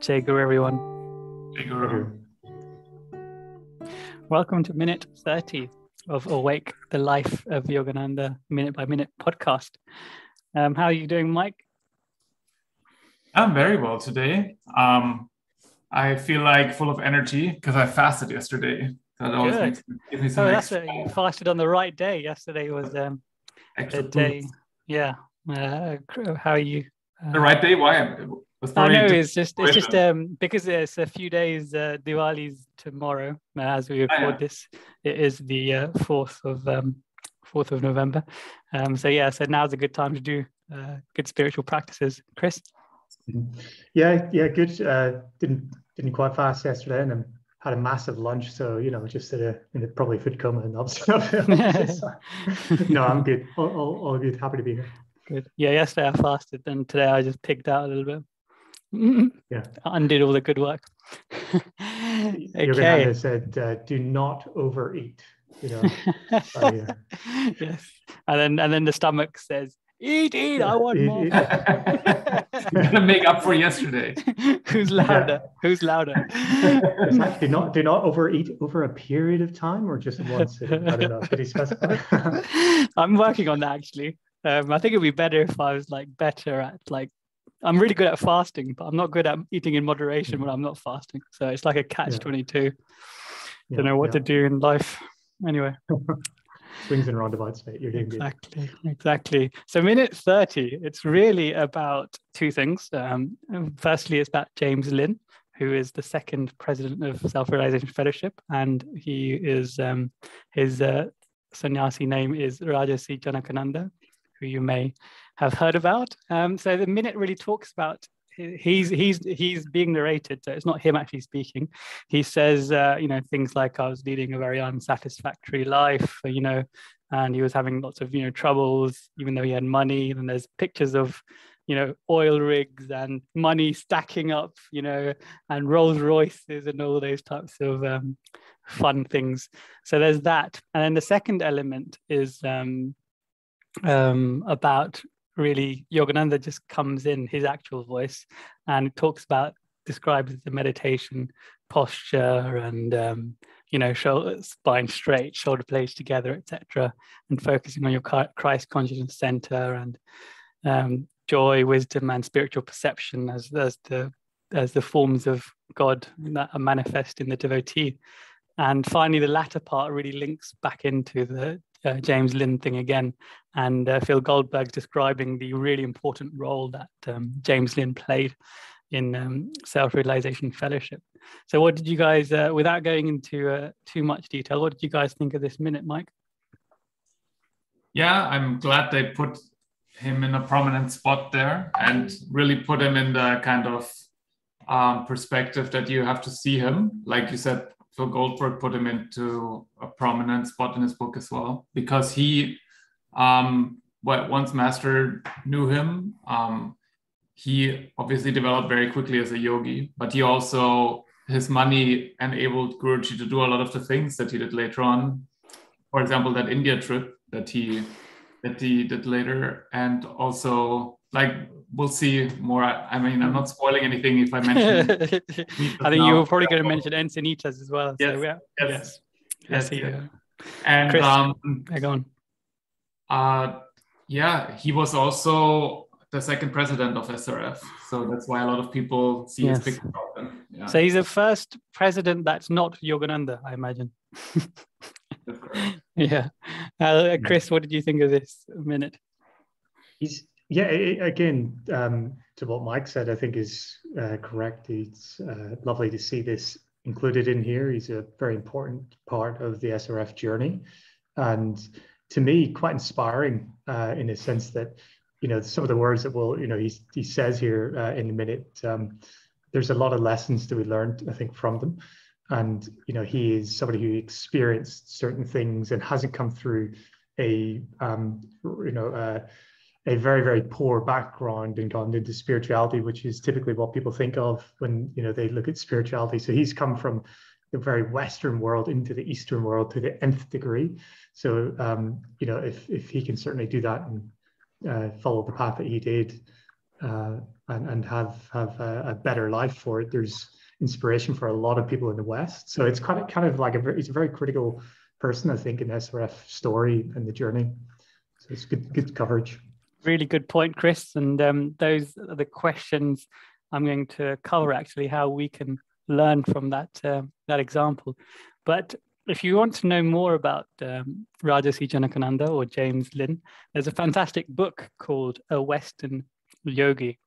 Jai Guru, everyone. Jai Guru. Welcome to minute 30 of Awake, the Life of Yogananda Minute by Minute podcast. Um, how are you doing, Mike? I'm very well today. Um, I feel like full of energy because I fasted yesterday. That always Good. makes give me some oh, that's it. You fasted on the right day. Yesterday was um, a day. Yeah. Uh, how are you? Uh, the right day? Why? I know it's just it's just um because it's a few days. Uh, Diwali's tomorrow uh, as we record oh, yeah. this. It is the uh, fourth of um fourth of November. Um, so yeah, so now's a good time to do uh, good spiritual practices. Chris. Yeah, yeah, good. Uh, didn't didn't quite fast yesterday, and then had a massive lunch. So you know, just at a in probably food coma and obviously. no, I'm good. All, all, all good. Happy to be here. Good. Yeah, yesterday I fasted, and today I just picked out a little bit yeah. Undid all the good work. okay. Yogananda said, uh, do not overeat. You know. uh, yeah. Yes. And then and then the stomach says, eat, eat, I want eat, more. Eat. You're gonna make up for yesterday. Who's louder? Yeah. Who's louder? do not do not overeat over a period of time or just once. I don't know. Did he specify? I'm working on that actually. Um, I think it'd be better if I was like better at like I'm really good at fasting, but I'm not good at eating in moderation when I'm not fasting. So it's like a catch yeah. 22. Yeah, Don't know what yeah. to do in life. Anyway. Swings and roundabouts, mate. You're doing exactly, good. Exactly. So minute 30, it's really about two things. Um, firstly, it's about James Lynn, who is the second president of Self-Realization Fellowship, and he is um, his uh, sannyasi name is Rajarsi Janakananda, who you may have heard about. Um, so the minute really talks about he's he's he's being narrated, so it's not him actually speaking. He says, uh, you know, things like I was leading a very unsatisfactory life, you know, and he was having lots of you know troubles, even though he had money. And there's pictures of you know oil rigs and money stacking up, you know, and Rolls Royces and all those types of um, fun things. So there's that, and then the second element is. Um, um, about really Yogananda just comes in his actual voice and talks about describes the meditation posture and um, you know shoulder spine straight shoulder blades together etc and focusing on your christ consciousness center and um, joy wisdom and spiritual perception as, as the as the forms of god that are manifest in the devotee. And finally the latter part really links back into the uh, James Lynn thing again, and uh, Phil Goldberg describing the really important role that um, James Lynn played in um, self-realization fellowship. So, what did you guys, uh, without going into uh, too much detail, what did you guys think of this minute, Mike? Yeah, I'm glad they put him in a prominent spot there and really put him in the kind of um, perspective that you have to see him. Like you said, Phil Goldberg put him into a prominent spot in his book as well because he, um, what once Master knew him, um, he obviously developed very quickly as a yogi, but he also his money enabled Guruji to do a lot of the things that he did later on. For example, that India trip that he that he did later, and also like we'll see more. I mean, I'm not spoiling anything if I mention. I think you were probably going to mention Encinitas as well. Yes, so, yeah. yes, yes, yes, yes. And Chris, um, go on. Uh, yeah, he was also the second president of SRF, so that's why a lot of people see yes. his picture Yeah. So he's the first president that's not Yogananda, I imagine. yeah, uh, Chris, what did you think of this minute? He's yeah, it, again, um, to what Mike said, I think is uh, correct. It's uh, lovely to see this included in here. He's a very important part of the SRF journey, and to me, quite inspiring uh, in a sense that you know some of the words that will you know he he says here uh, in a minute. Um, there's a lot of lessons to be learned, I think, from them. And you know, he is somebody who experienced certain things and hasn't come through a um, you know uh, a very very poor background and gone into spirituality which is typically what people think of when you know they look at spirituality so he's come from the very western world into the eastern world to the nth degree so um, you know if if he can certainly do that and uh, follow the path that he did uh, and, and have have a, a, better life for it. There's inspiration for a lot of people in the West. So it's kind of kind of like a very, he's a very critical person, I think, in SRF story and the journey. So it's good good coverage. Really good point, Chris. And um, those are the questions I'm going to cover actually how we can learn from that uh, that example. But if you want to know more about um, Rajarsi Janakananda or James Lynn, there's a fantastic book called A Western Yogi,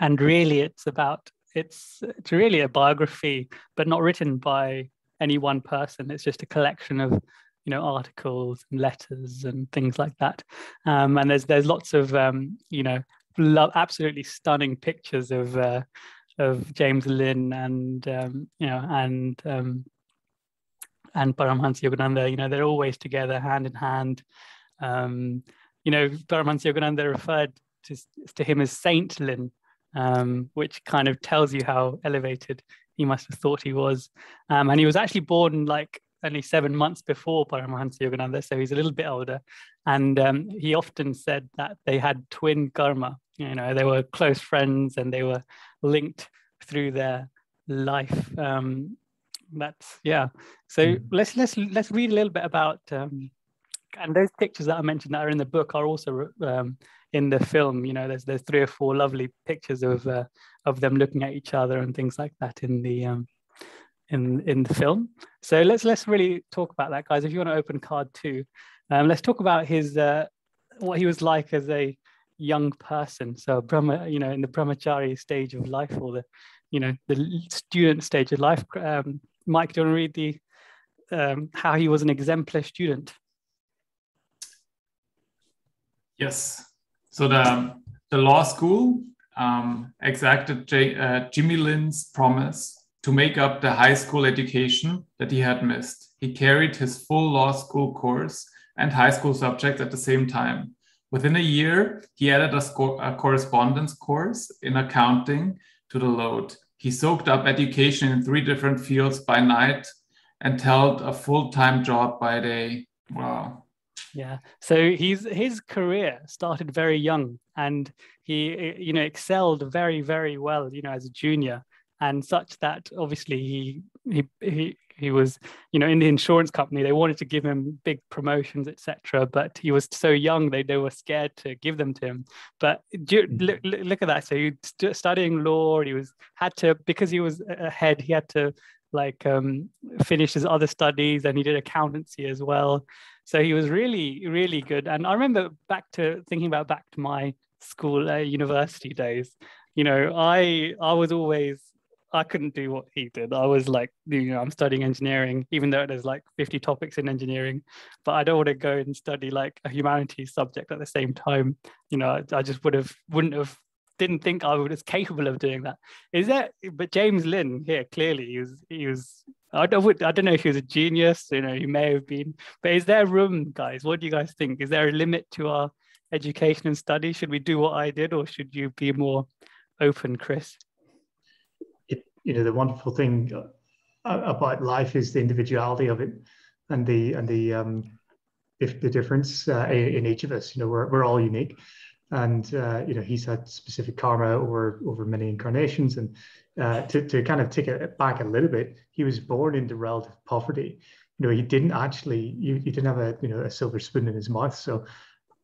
and really it's about it's it's really a biography, but not written by any one person. It's just a collection of you know articles and letters and things like that. Um, and there's there's lots of um, you know absolutely stunning pictures of uh, of James Lynn and um, you know and um, and Paramahansa Yogananda. You know they're always together, hand in hand. Um, you know Paramahansa Yogananda referred to, to him as Saint Lynn, um, which kind of tells you how elevated he must have thought he was. Um, and he was actually born like only seven months before Paramahansa Yogananda, so he's a little bit older. And um, he often said that they had twin karma. You know, they were close friends and they were linked through their life. Um, that's yeah. So mm. let's let's let's read a little bit about. Um, and those pictures that I mentioned that are in the book are also um, in the film. You know, there's there's three or four lovely pictures of uh, of them looking at each other and things like that in the um, in in the film. So let's let's really talk about that, guys. If you want to open card two, um, let's talk about his uh, what he was like as a young person. So Brahma, you know, in the brahmachari stage of life or the you know the student stage of life. Um, Mike, do you want to read the um, how he was an exemplar student? Yes. So the, the law school um, exacted J, uh, Jimmy Lynn's promise to make up the high school education that he had missed. He carried his full law school course and high school subjects at the same time. Within a year, he added a, a correspondence course in accounting to the load. He soaked up education in three different fields by night and held a full time job by day. Wow. Yeah. So he's his career started very young and he you know excelled very very well you know as a junior and such that obviously he he he he was you know in the insurance company they wanted to give him big promotions etc but he was so young they, they were scared to give them to him but do, mm-hmm. look, look at that so he studying law he was had to because he was ahead he had to like um, finish his other studies and he did accountancy as well so he was really, really good. And I remember back to thinking about back to my school, uh, university days. You know, I I was always I couldn't do what he did. I was like, you know, I'm studying engineering, even though there's like 50 topics in engineering, but I don't want to go and study like a humanities subject at the same time. You know, I, just would have, wouldn't have, didn't think I was capable of doing that. Is that, but James Lynn here, clearly he was, he was I don't, I don't know if he was a genius, you know, he may have been, but is there room, guys? What do you guys think? Is there a limit to our education and study? Should we do what I did or should you be more open, Chris? You know, the wonderful thing uh, about life is the individuality of it and the, and the, um, if the difference uh, in each of us, you know, we're, we're all unique. And uh, you know he's had specific karma over over many incarnations. And uh, to, to kind of take it back a little bit he was born into relative poverty. You know he didn't actually you, he didn't have a you know a silver spoon in his mouth. So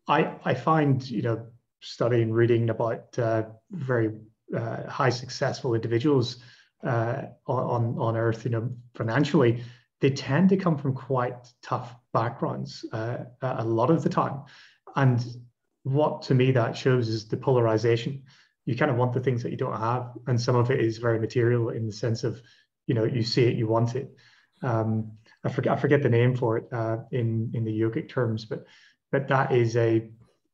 i i find you know studying reading about uh, very uh, high successful individuals uh, on on earth you know financially they tend to come from quite tough backgrounds uh, a lot of the time and what to me that shows is the polarization. You kind of want the things that you don't have, and some of it is very material in the sense of, you know, you see it, you want it. Um, I forget I forget the name for it uh, in in the yogic terms, but but that is a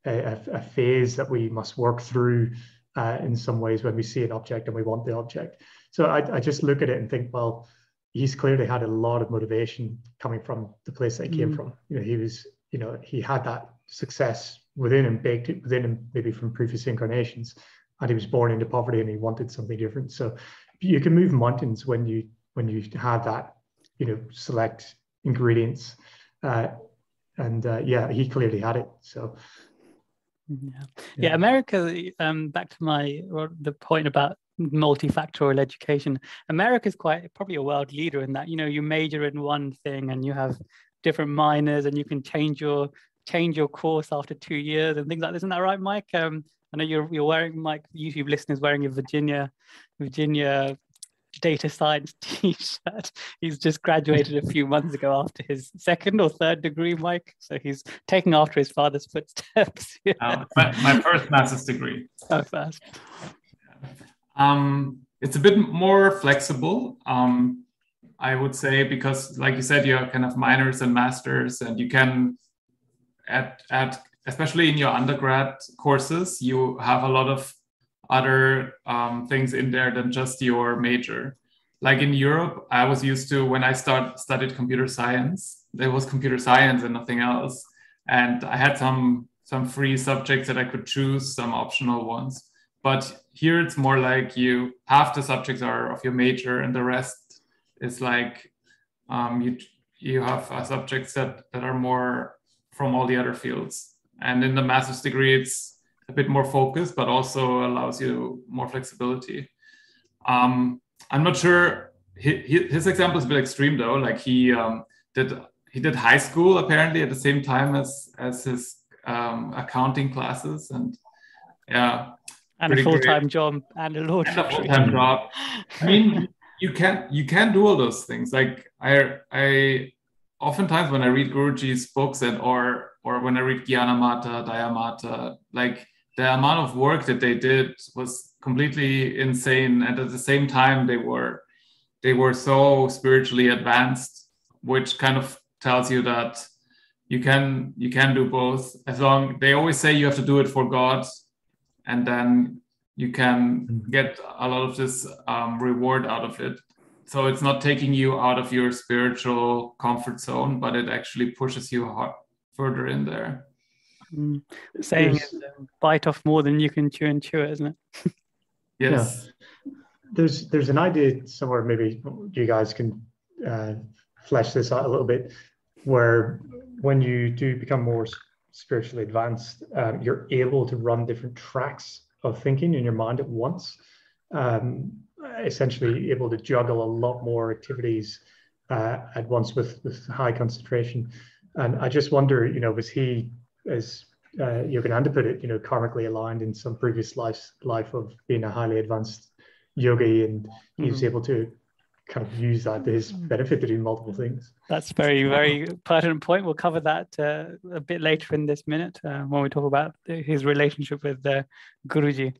a, a phase that we must work through uh, in some ways when we see an object and we want the object. So I, I just look at it and think, well, he's clearly had a lot of motivation coming from the place that he came mm. from. You know, he was, you know, he had that success within him, baked it within him, maybe from previous incarnations. And he was born into poverty and he wanted something different. So you can move mountains when you when you have that, you know, select ingredients. Uh, and uh, yeah, he clearly had it. So Yeah, yeah. yeah America. Um, back to my the point about multifactorial education. America is quite probably a world leader in that. You know, you major in one thing and you have different minors, and you can change your change your course after two years and things like this. Isn't that right, Mike? Um, I know you're you're wearing Mike. YouTube listeners wearing a Virginia Virginia data science t-shirt. He's just graduated a few months ago after his second or third degree, Mike. So he's taking after his father's footsteps. uh, my, my, first master's degree. Oh, first. Um, it's a bit more flexible. Um, I would say because, like you said, you have kind of minors and masters, and you can at at especially in your undergrad courses, you have a lot of other um, things in there than just your major. Like in Europe, I was used to when I start studied computer science, there was computer science and nothing else. And I had some some free subjects that I could choose, some optional ones. But here it's more like you half the subjects are of your major and the rest is like um, you you have uh, subjects that that are more from all the other fields. And in the master's degree, it's a bit more focused, but also allows you more flexibility. Um, I'm not sure. his example is a bit extreme though. Like he um, did he did high school apparently at the same time as as his um, accounting classes, and yeah, and a full time job and a and a full time job. I mean, you can you can do all those things. Like I I oftentimes when I read Guruji's books and or or when I read Gyanamata, Dayamata, like the amount of work that they did was completely insane. And at the same time they were they were so spiritually advanced which kind of tells you that you can you can do both. As long they always say you have to do it for god and then you can mm-hmm. get a lot of this um, reward out of it so it's not taking you out of your spiritual comfort zone but it actually pushes you hard, further in there Mm. Saying is, um, bite off more than you can chew and chew it, isn't it? yes. Yeah. There's there's an idea somewhere maybe you guys can uh, flesh this out a little bit, where when you do become more spiritually advanced, um, you're able to run different tracks of thinking in your mind at once. Um, essentially, able to juggle a lot more activities uh, at once with with high concentration. And I just wonder, you know, was he as uh, Yogananda put it, you know, karmically aligned in some previous life life of being a highly advanced yogi, and he was mm-hmm. able to kind of use that to his benefit to do multiple things. That's very, very pertinent point. We'll cover that uh, a bit later in this minute uh, when we talk about his relationship with uh, Guruji.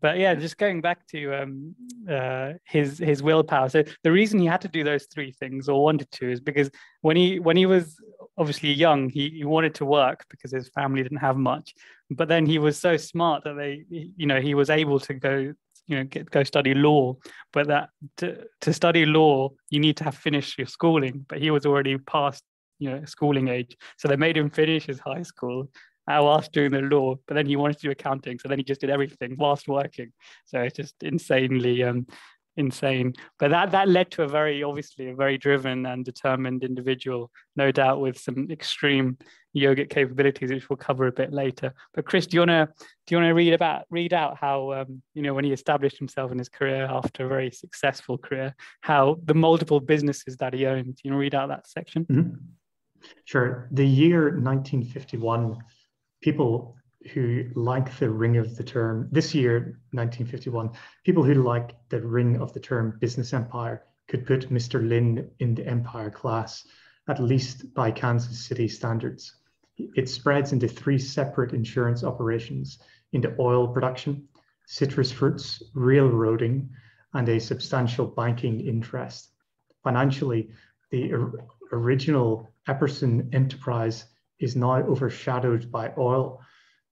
But yeah, just going back to um, uh, his his willpower. So the reason he had to do those three things or wanted to is because when he when he was obviously young, he, he wanted to work because his family didn't have much. But then he was so smart that they, you know, he was able to go, you know, get, go study law. But that to, to study law, you need to have finished your schooling. But he was already past, you know, schooling age. So they made him finish his high school uh, whilst doing the law. But then he wanted to do accounting. So then he just did everything whilst working. So it's just insanely um, insane. But that that led to a very obviously a very driven and determined individual, no doubt with some extreme yogic capabilities, which we'll cover a bit later. But Chris, do you wanna do you wanna read about read out how um, you know when he established himself in his career after a very successful career, how the multiple businesses that he owned? You wanna read out that section? Mm-hmm. Sure. The year 1951, people who like the ring of the term this year 1951 people who like the ring of the term business empire could put mr lynn in the empire class at least by kansas city standards it spreads into three separate insurance operations into oil production citrus fruits railroading and a substantial banking interest financially the or- original epperson enterprise is now overshadowed by oil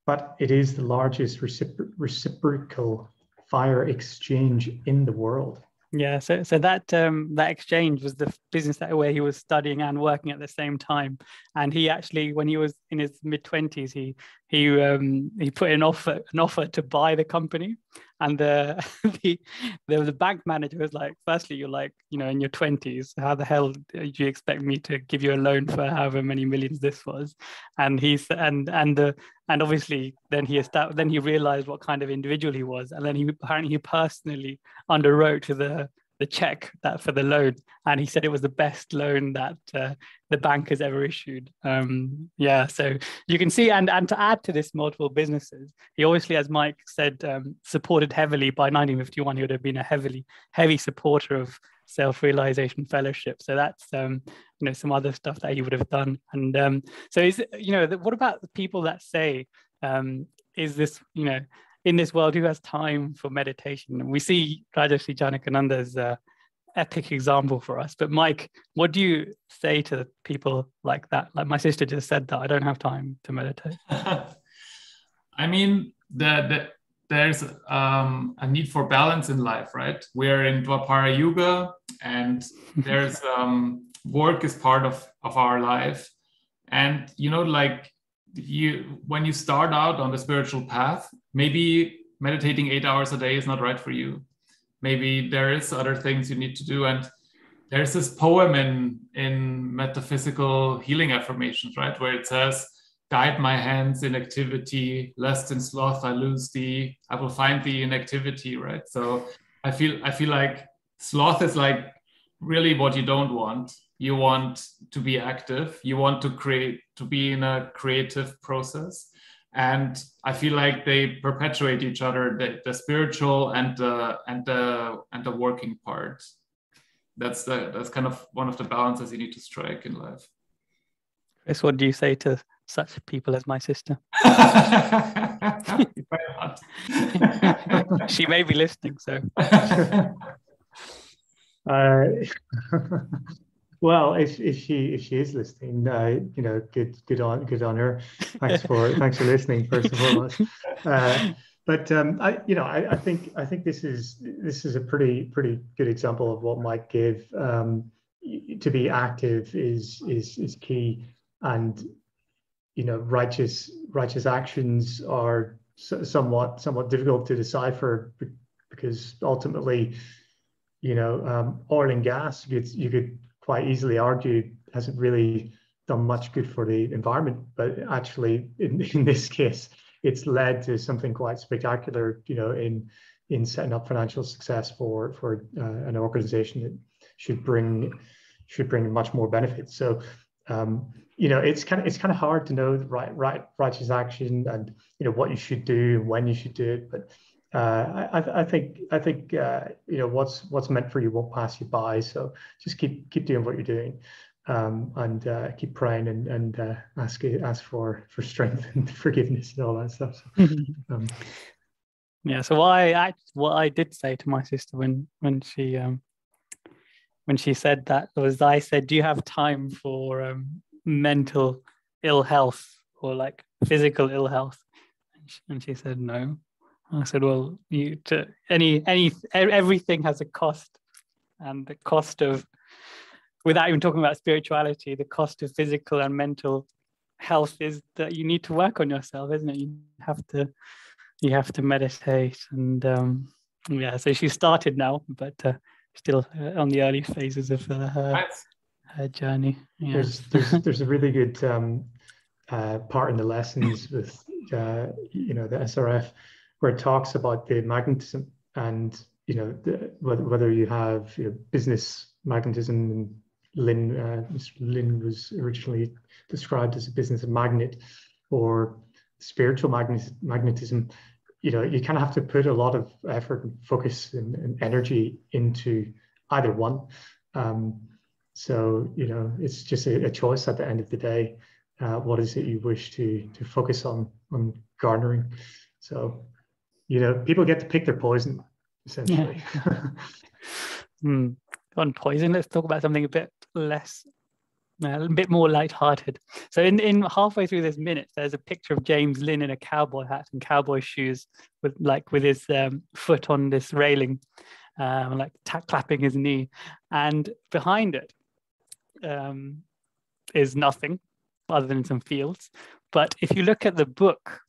but it is the largest recipro- reciprocal fire exchange in the world. Yeah, so so that um, that exchange was the business that where he was studying and working at the same time. And he actually, when he was in his mid twenties, he he um, he put an offer an offer to buy the company, and the the the, the bank manager was like, firstly, you're like you know in your twenties, how the hell do you expect me to give you a loan for however many millions this was? And he's and and the and obviously then he established, then he realized what kind of individual he was, and then he apparently he personally underwrote to the the check that for the loan, and he said it was the best loan that uh, the bank has ever issued. Um, yeah, so you can see, and and to add to this, multiple businesses. He obviously, as Mike said, um, supported heavily by 1951. He would have been a heavily heavy supporter of self-realization fellowship. So that's um, you know some other stuff that he would have done. And um, so is you know what about the people that say um, is this you know in this world who has time for meditation? And we see Rajarsi Janakananda's uh, epic example for us. But Mike, what do you say to people like that? Like my sister just said that I don't have time to meditate. I mean, the, the, there's um, a need for balance in life, right? We're in Dwapara Yuga, and there's um, work is part of of our life, and you know, like you when you start out on the spiritual path maybe meditating eight hours a day is not right for you. Maybe there is other things you need to do. And there's this poem in in metaphysical healing affirmations right? Where it says guide my hands in activity lest in sloth i lose thee. I will find thee in activity right? So i feel i feel like sloth is like really what you don't want you want to be active. You want to create to be in a creative process. And i feel like they perpetuate each other the, the spiritual and the and the and the working part. That's the that's kind of one of the balances you need to strike in life. Chris what do you say to such people as my sister? She may be listening so. Uh, well, if, if she if she is listening, uh, you know, good good on good on her. Thanks for thanks for listening first and foremost. Uh, but um, I, you know, I, I, think I think this is this is a pretty pretty good example of what Mike gave. Um, to be active is is is key, and you know, righteous righteous actions are somewhat somewhat difficult to decipher because ultimately, you know, um, oil and gas you could you could quite easily argue hasn't really done much good for the environment, but actually in, in this case, it's led to something quite spectacular, you know, in in setting up financial success for for uh, an organization that should bring should bring much more benefits. So, um, you know, it's kind of it's kind of hard to know the right right righteous action and you know what you should do and when you should do it, but uh, I, I, think I think uh, you know what's what's meant for you won't pass you by. So just keep keep doing what you're doing, um, and uh, keep praying and and uh, ask ask for for strength and forgiveness and all that stuff. So, um, yeah. So what I what I did say to my sister when when she um, when she said that was I said, "Do you have time for um, mental ill health or like physical ill health?" And she said, "No." I said, well, you to any any everything has a cost, and the cost of, without even talking about spirituality, the cost of physical and mental health is that you need to work on yourself, isn't it? You have to, you have to meditate, and um, yeah. So she started now, but uh, still uh, on the early phases of uh, her, her journey. Yeah. There's, there's there's a really good um, uh, part in the lessons with uh, you know the SRF where it talks about the magnetism and you know the, whether, whether you have you know, business magnetism and Lynn, uh, was originally described as a business magnet or spiritual magnet, magnetism. You know, you kind of have to put a lot of effort and focus and, and energy into either one. Um, so, you know, it's just a, a, choice at the end of the day. Uh, what is it you wish to to focus on on garnering? So you know, people get to pick their poison, essentially. Yeah. mm. On poison, let's talk about something a bit less, uh, a bit more light-hearted. So, in, in halfway through this minute, there's a picture of James Lynn in a cowboy hat and cowboy shoes, with like with his um, foot on this railing, um, like t- clapping his knee, and behind it um, is nothing other than some fields. but if you look at the book,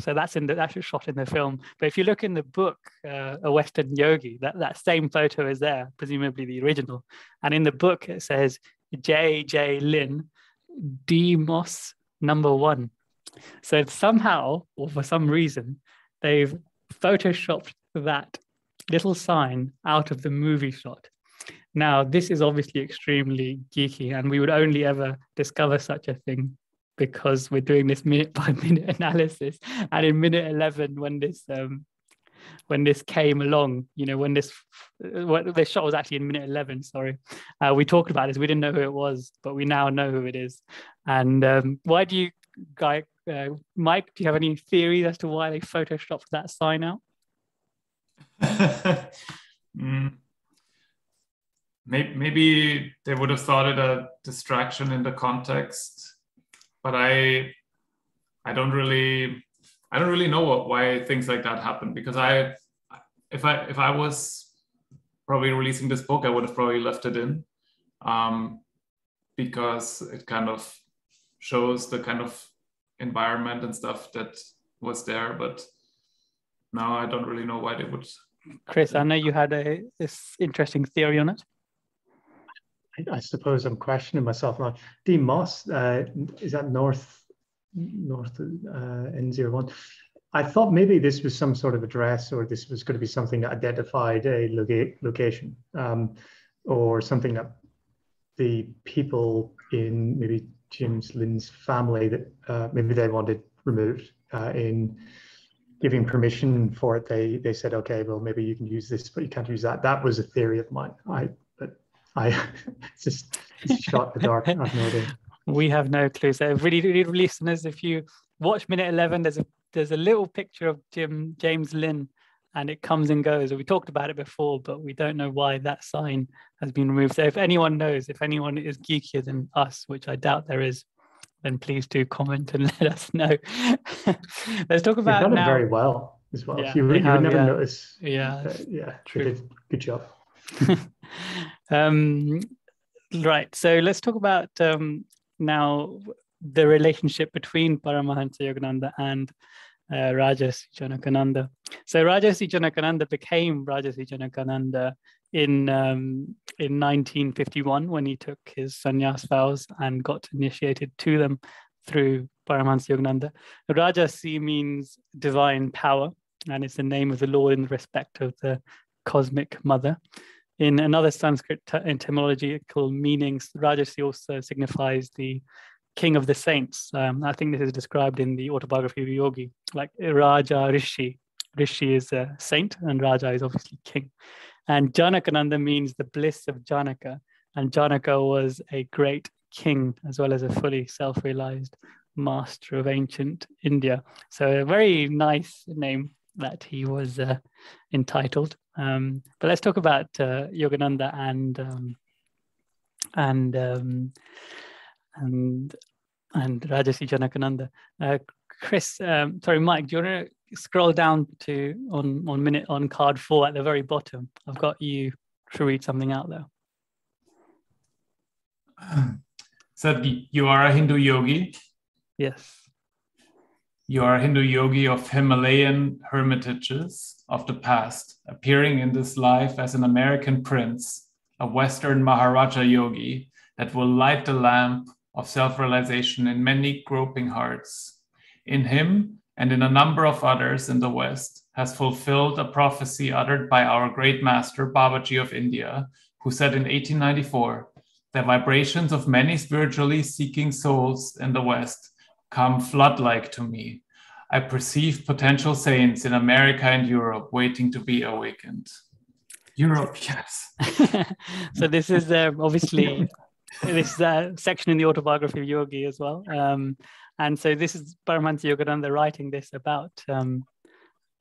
so that's in the that's shot in the film. But if you look in the book, uh, a Western yogi, that, that same photo is there, presumably the original. And in the book, it says J. J. Lynn, D. Moss number one. So somehow, or for some reason, they've photoshopped that little sign out of the movie shot. Now, this is obviously extremely geeky, and we would only ever discover such a thing because we're doing this minute by minute analysis. And in minute 11, when this um, when this came along, you know, when this what the shot was actually in minute 11, sorry, uh, we talked about this. We didn't know who it was, but we now know who it is. And um, why do you, guy, uh, Mike, do you have any theories as to why they photoshopped that sign out? mm. maybe, maybe they would have thought it a distraction in the context, but I, I don't really I don't really know what, why things like that happen because I, if I if I was probably releasing this book, I would have probably left it in, um, because it kind of shows the kind of environment and stuff that was there. But now I don't really know why they would. Chris, I know you had a this interesting theory on it. I, suppose I'm questioning myself now. Dean Moss, uh, is that North north uh, N01. I thought maybe this was some sort of address or this was going to be something that identified a loca location um, or something that the people in maybe James Lynn's family that uh, maybe they wanted removed uh, in giving permission for it. They they said, okay, well maybe you can use this, but you can't use that. That was a theory of mine. I I it's just shot the dark. I have no idea. We have no clue. So, really, really, listeners, if you watch minute eleven, there's a there's a little picture of Jim James Lynn, and it comes and goes. We talked about it before, but we don't know why that sign has been removed. So, if anyone knows, if anyone is geekier than us, which I doubt there is, then please do comment and let us know. Let's talk about You've done now. it very well as well. Yeah, you, you have, would never yeah. notice. Yeah, uh, yeah, true. Good job. Um, right. So let's talk about um, now the relationship between Paramahansa Yogananda and uh, Rajarsi Janakananda. So Rajarsi Janakananda became Rajarsi Janakananda in um, in 1951 when he took his sannyas vows and got initiated to them through Paramahansa Yogananda. Rajarsi means divine power, and it's the name of the Lord in respect of the cosmic mother. In another Sanskrit etymological meanings, Rajarsi also signifies the king of the saints. Um, I think this is described in the autobiography of Yogi, like Raja Rishi. Rishi is a saint, and Raja is obviously king. And Janakananda means the bliss of Janaka, and Janaka was a great king as well as a fully self-realized master of ancient India. So a very nice name that he was uh, entitled. Um, but let's talk about uh, Yogananda and um, and um, and and Rajarsi Janakananda. Uh, Chris, um, sorry, Mike, do you want to scroll down to on on minute on card four at the very bottom? I've got you to read something out there. Said you are a Hindu yogi. Yes. You are a Hindu yogi of Himalayan hermitages of the past, appearing in this life as an American prince, a Western Maharaja yogi that will light the lamp of self realization in many groping hearts. In him and in a number of others in the West, has fulfilled a prophecy uttered by our great master Babaji of India, who said in 1894 the vibrations of many spiritually seeking souls in the West come flood like to me. I perceive potential saints in America and Europe waiting to be awakened. Europe, yes. so this is uh, obviously this is a section in the autobiography of Yogi as well. Um, and so this is Paramahansa Yogananda writing this about um,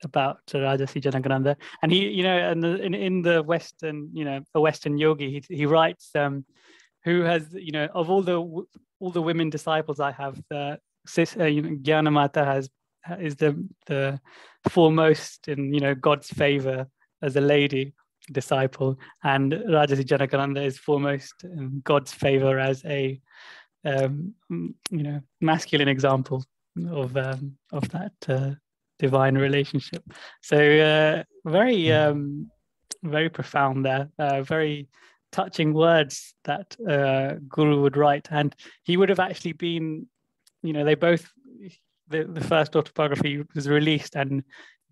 about Rajarsi Janakananda. And he, you know, in the, in, in the Western, you know, a Western yogi, he, he writes um, who has, you know, of all the all the women disciples I have, uh, sis, uh, you know, Gyanamata has is the the foremost in you know God's favor as a lady disciple, and Rajarsi Janakananda is foremost in God's favor as a um, you know masculine example of um, of that uh, divine relationship. So uh, very um, very profound there. Uh, very touching words that uh, Guru would write, and he would have actually been, you know, they both the, the first autobiography was released, and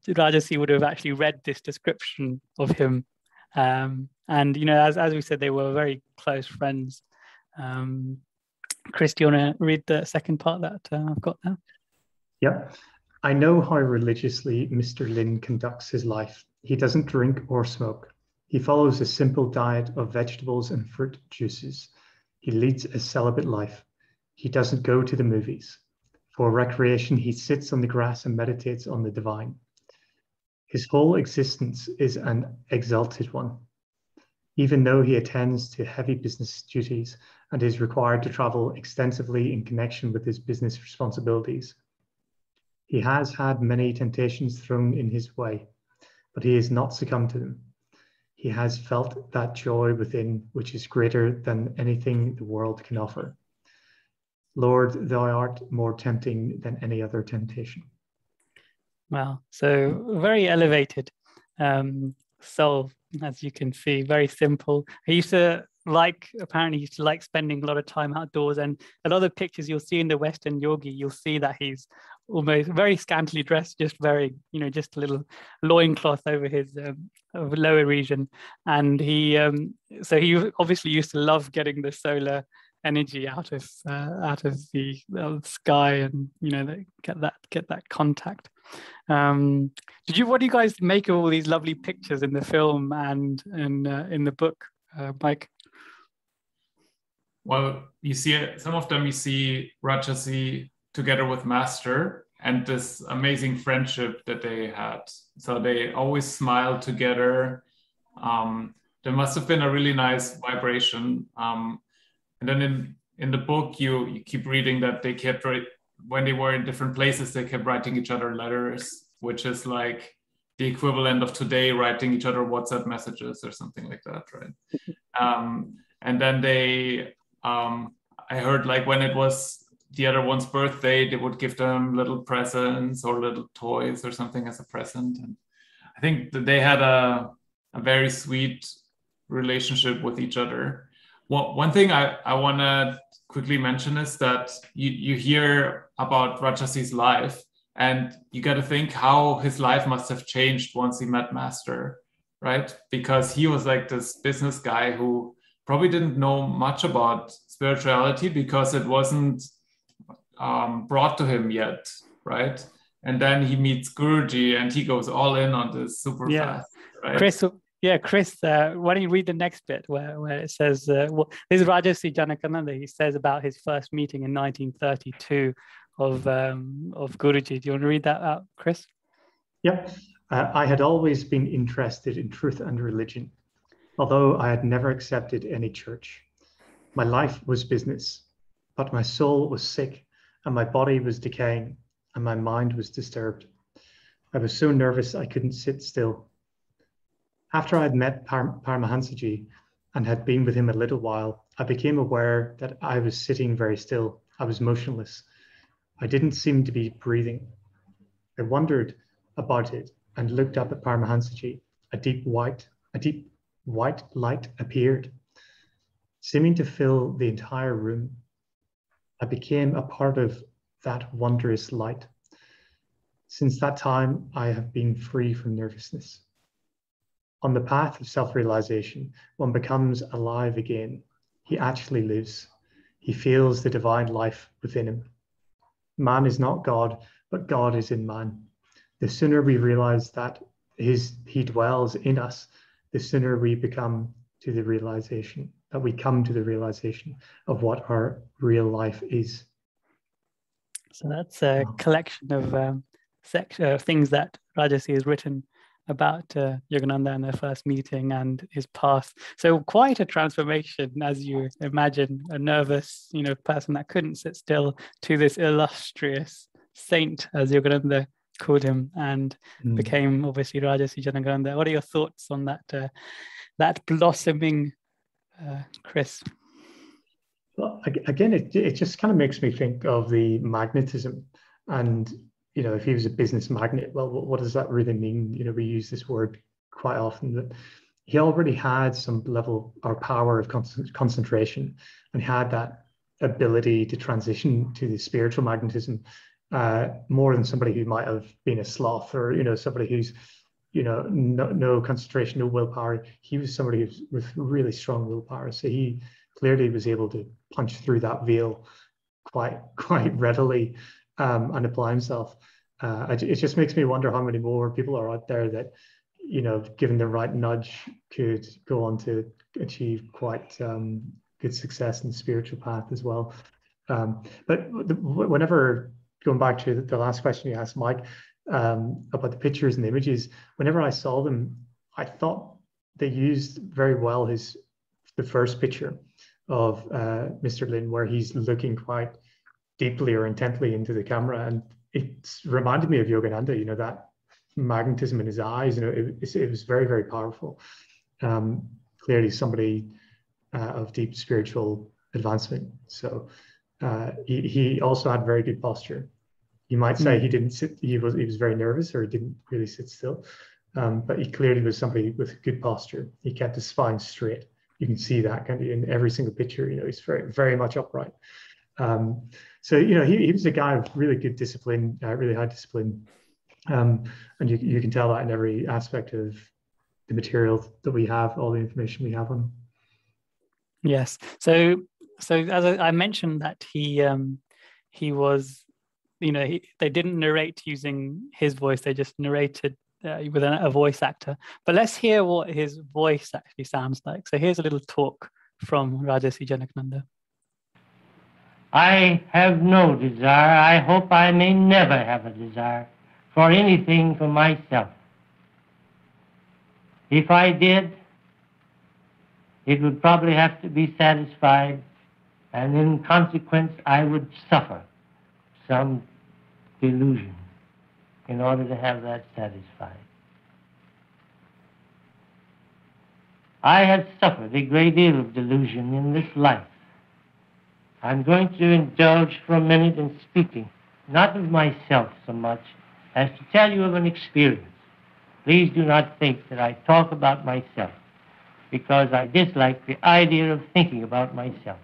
Rajarsi would have actually read this description of him. Um, and you know, as as we said, they were very close friends. Um, Chris, do you want to read the second part that uh, I've got now? Yeah. I know how religiously Mr. Lynn conducts his life. He doesn't drink or smoke. He follows a simple diet of vegetables and fruit juices. He leads a celibate life. He doesn't go to the movies. For recreation, he sits on the grass and meditates on the divine. His whole existence is an exalted one. Even though he attends to heavy business duties and is required to travel extensively in connection with his business responsibilities, he has had many temptations thrown in his way, but he has not succumbed to them. He has felt that joy within which is greater than anything the world can offer. Lord, thou art more tempting than any other temptation. Wow. So very elevated um, soul, as you can see, very simple. He used to like, apparently, he used to like spending a lot of time outdoors. And a lot of pictures you'll see in the Western yogi, you'll see that he's almost very scantily dressed, just very, you know, just a little loincloth over his um, lower region. And he, um, so he obviously used to love getting the solar energy out of uh, out of the, sky and you know get that get that contact. Um did you what do you guys make of all these lovely pictures in the film and in uh, in the book uh, mike? Well you see some of them you see Rajarsi together with master and this amazing friendship that they had. So they always smiled together. Um, there must have been a really nice vibration. Um, and then in in the book you you keep reading that they kept right when they were in different places they kept writing each other letters which is like the equivalent of today writing each other whatsapp messages or something like that right? Um, and then they um, i heard like when it was the other one's birthday they would give them little presents or little toys or something as a present. And i think that they had a, a very sweet relationship with each other well, one thing I, I want to quickly mention is that you, you hear about Rajarsi's life and you got to think how his life must have changed once he met Master, right? Because he was like this business guy who probably didn't know much about spirituality because it wasn't um, brought to him yet, right? And then he meets Guruji and he goes all in on this super yeah. fast. Right? Chris, yeah, Chris, uh, why don't you read the next bit where, where it says, uh, well, this is Rajarsi Janakananda. He says about his first meeting in 1932 of, um, of Guruji. Do you want to read that out, Chris? Yep. Uh, I had always been interested in truth and religion, although I had never accepted any church. My life was business, but my soul was sick and my body was decaying and my mind was disturbed. I was so nervous I couldn't sit still. After I had met Par- Paramahansaji and had been with him a little while, I became aware that I was sitting very still. I was motionless. I didn't seem to be breathing. I wondered about it and looked up at Paramahansaji. A deep white, a deep white light appeared, seeming to fill the entire room. I became a part of that wondrous light. Since that time, I have been free from nervousness. On the path of self realization, one becomes alive again. He actually lives. He feels the divine life within him. Man is not God, but God is in man. The sooner we realize that his, he dwells in us, the sooner we become to the realization, that we come to the realization of what our real life is. So that's a collection of um, uh, things that Rajarsi has written about uh, Yogananda and their first meeting and his path. So quite a transformation, as you imagine, a nervous, you know, person that couldn't sit still to this illustrious saint, as Yogananda called him, and mm. became obviously Rajarsi Janakananda. What are your thoughts on that uh, that blossoming, uh, Chris? Well, again, it, it just kind of makes me think of the magnetism And you know, if he was a business magnet, well, what, does that really mean? You know, we use this word quite often that he already had some level or power of concentration and had that ability to transition to the spiritual magnetism uh, more than somebody who might have been a sloth or you know somebody who's you know no, no concentration no willpower. He was somebody who's with really strong willpower. So he clearly was able to punch through that veil quite quite readily um, and apply himself uh, it just makes me wonder how many more people are out there that you know given the right nudge could go on to achieve quite um, good success in the spiritual path as well um, but the, whenever going back to the last question you asked mike um, about the pictures and the images, whenever I saw them, I thought they used very well his the first picture of uh, Mr. Lynn, where he's looking quite deeply or intently into the camera, and it reminded me of Yogananda. You know that magnetism in his eyes. You know, it, it was very very powerful. Um, clearly, somebody uh, of deep spiritual advancement. So uh, he, he also had very good posture you might say he hmm. didn't sit, he was, he was very nervous or he didn't really sit still. Um, but he clearly was somebody with good posture. He kept his spine straight. You can see that kind of in every single picture. You know, he's very, very much upright. Um, so you know, he, he was a guy with really good discipline, uh, really high discipline, um, and you you can tell that in every aspect of the material that we have, all the information we have on. Yes. So so as I, I mentioned that he um, he was you know he, they didn't narrate using his voice they just narrated uh, with a, a, voice actor but let's hear what his voice actually sounds like so here's a little talk from Rajarsi Janakananda I have no desire I hope I may never have a desire for anything for myself if I did it would probably have to be satisfied and in consequence I would suffer some delusion in order to have that satisfied. I have suffered a great deal of delusion in this life. I'm going to indulge for a minute in speaking, not of myself so much as to tell you of an experience. Please do not think that I talk about myself, because I dislike the idea of thinking about myself.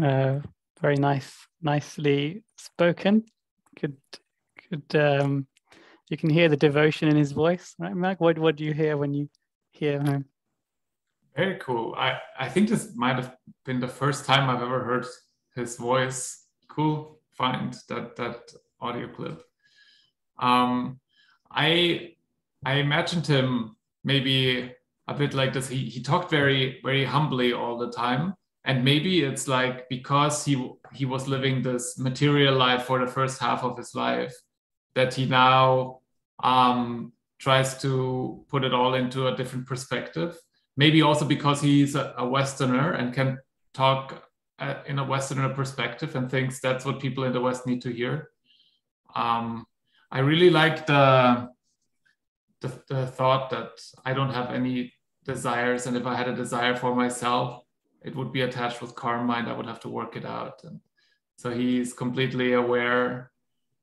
Uh, very nice, nicely spoken. Good, good. Um, you can hear the devotion in his voice, right, Mark? What what do you hear when you hear him? Very cool. I I think this might have been the first time I've ever heard his voice. Cool. Find that that audio clip. Um, I I imagined him maybe a bit like this. He he talked very very humbly all the time and maybe it's like because he he was living this material life for the first half of his life that he now um, tries to put it all into a different perspective maybe also because he's a, a westerner and can talk uh, in a westerner perspective and thinks that's what people in the west need to hear um, i really like the, the the thought that i don't have any desires and if i had a desire for myself it would be attached with karma and I would have to work it out. And so he's completely aware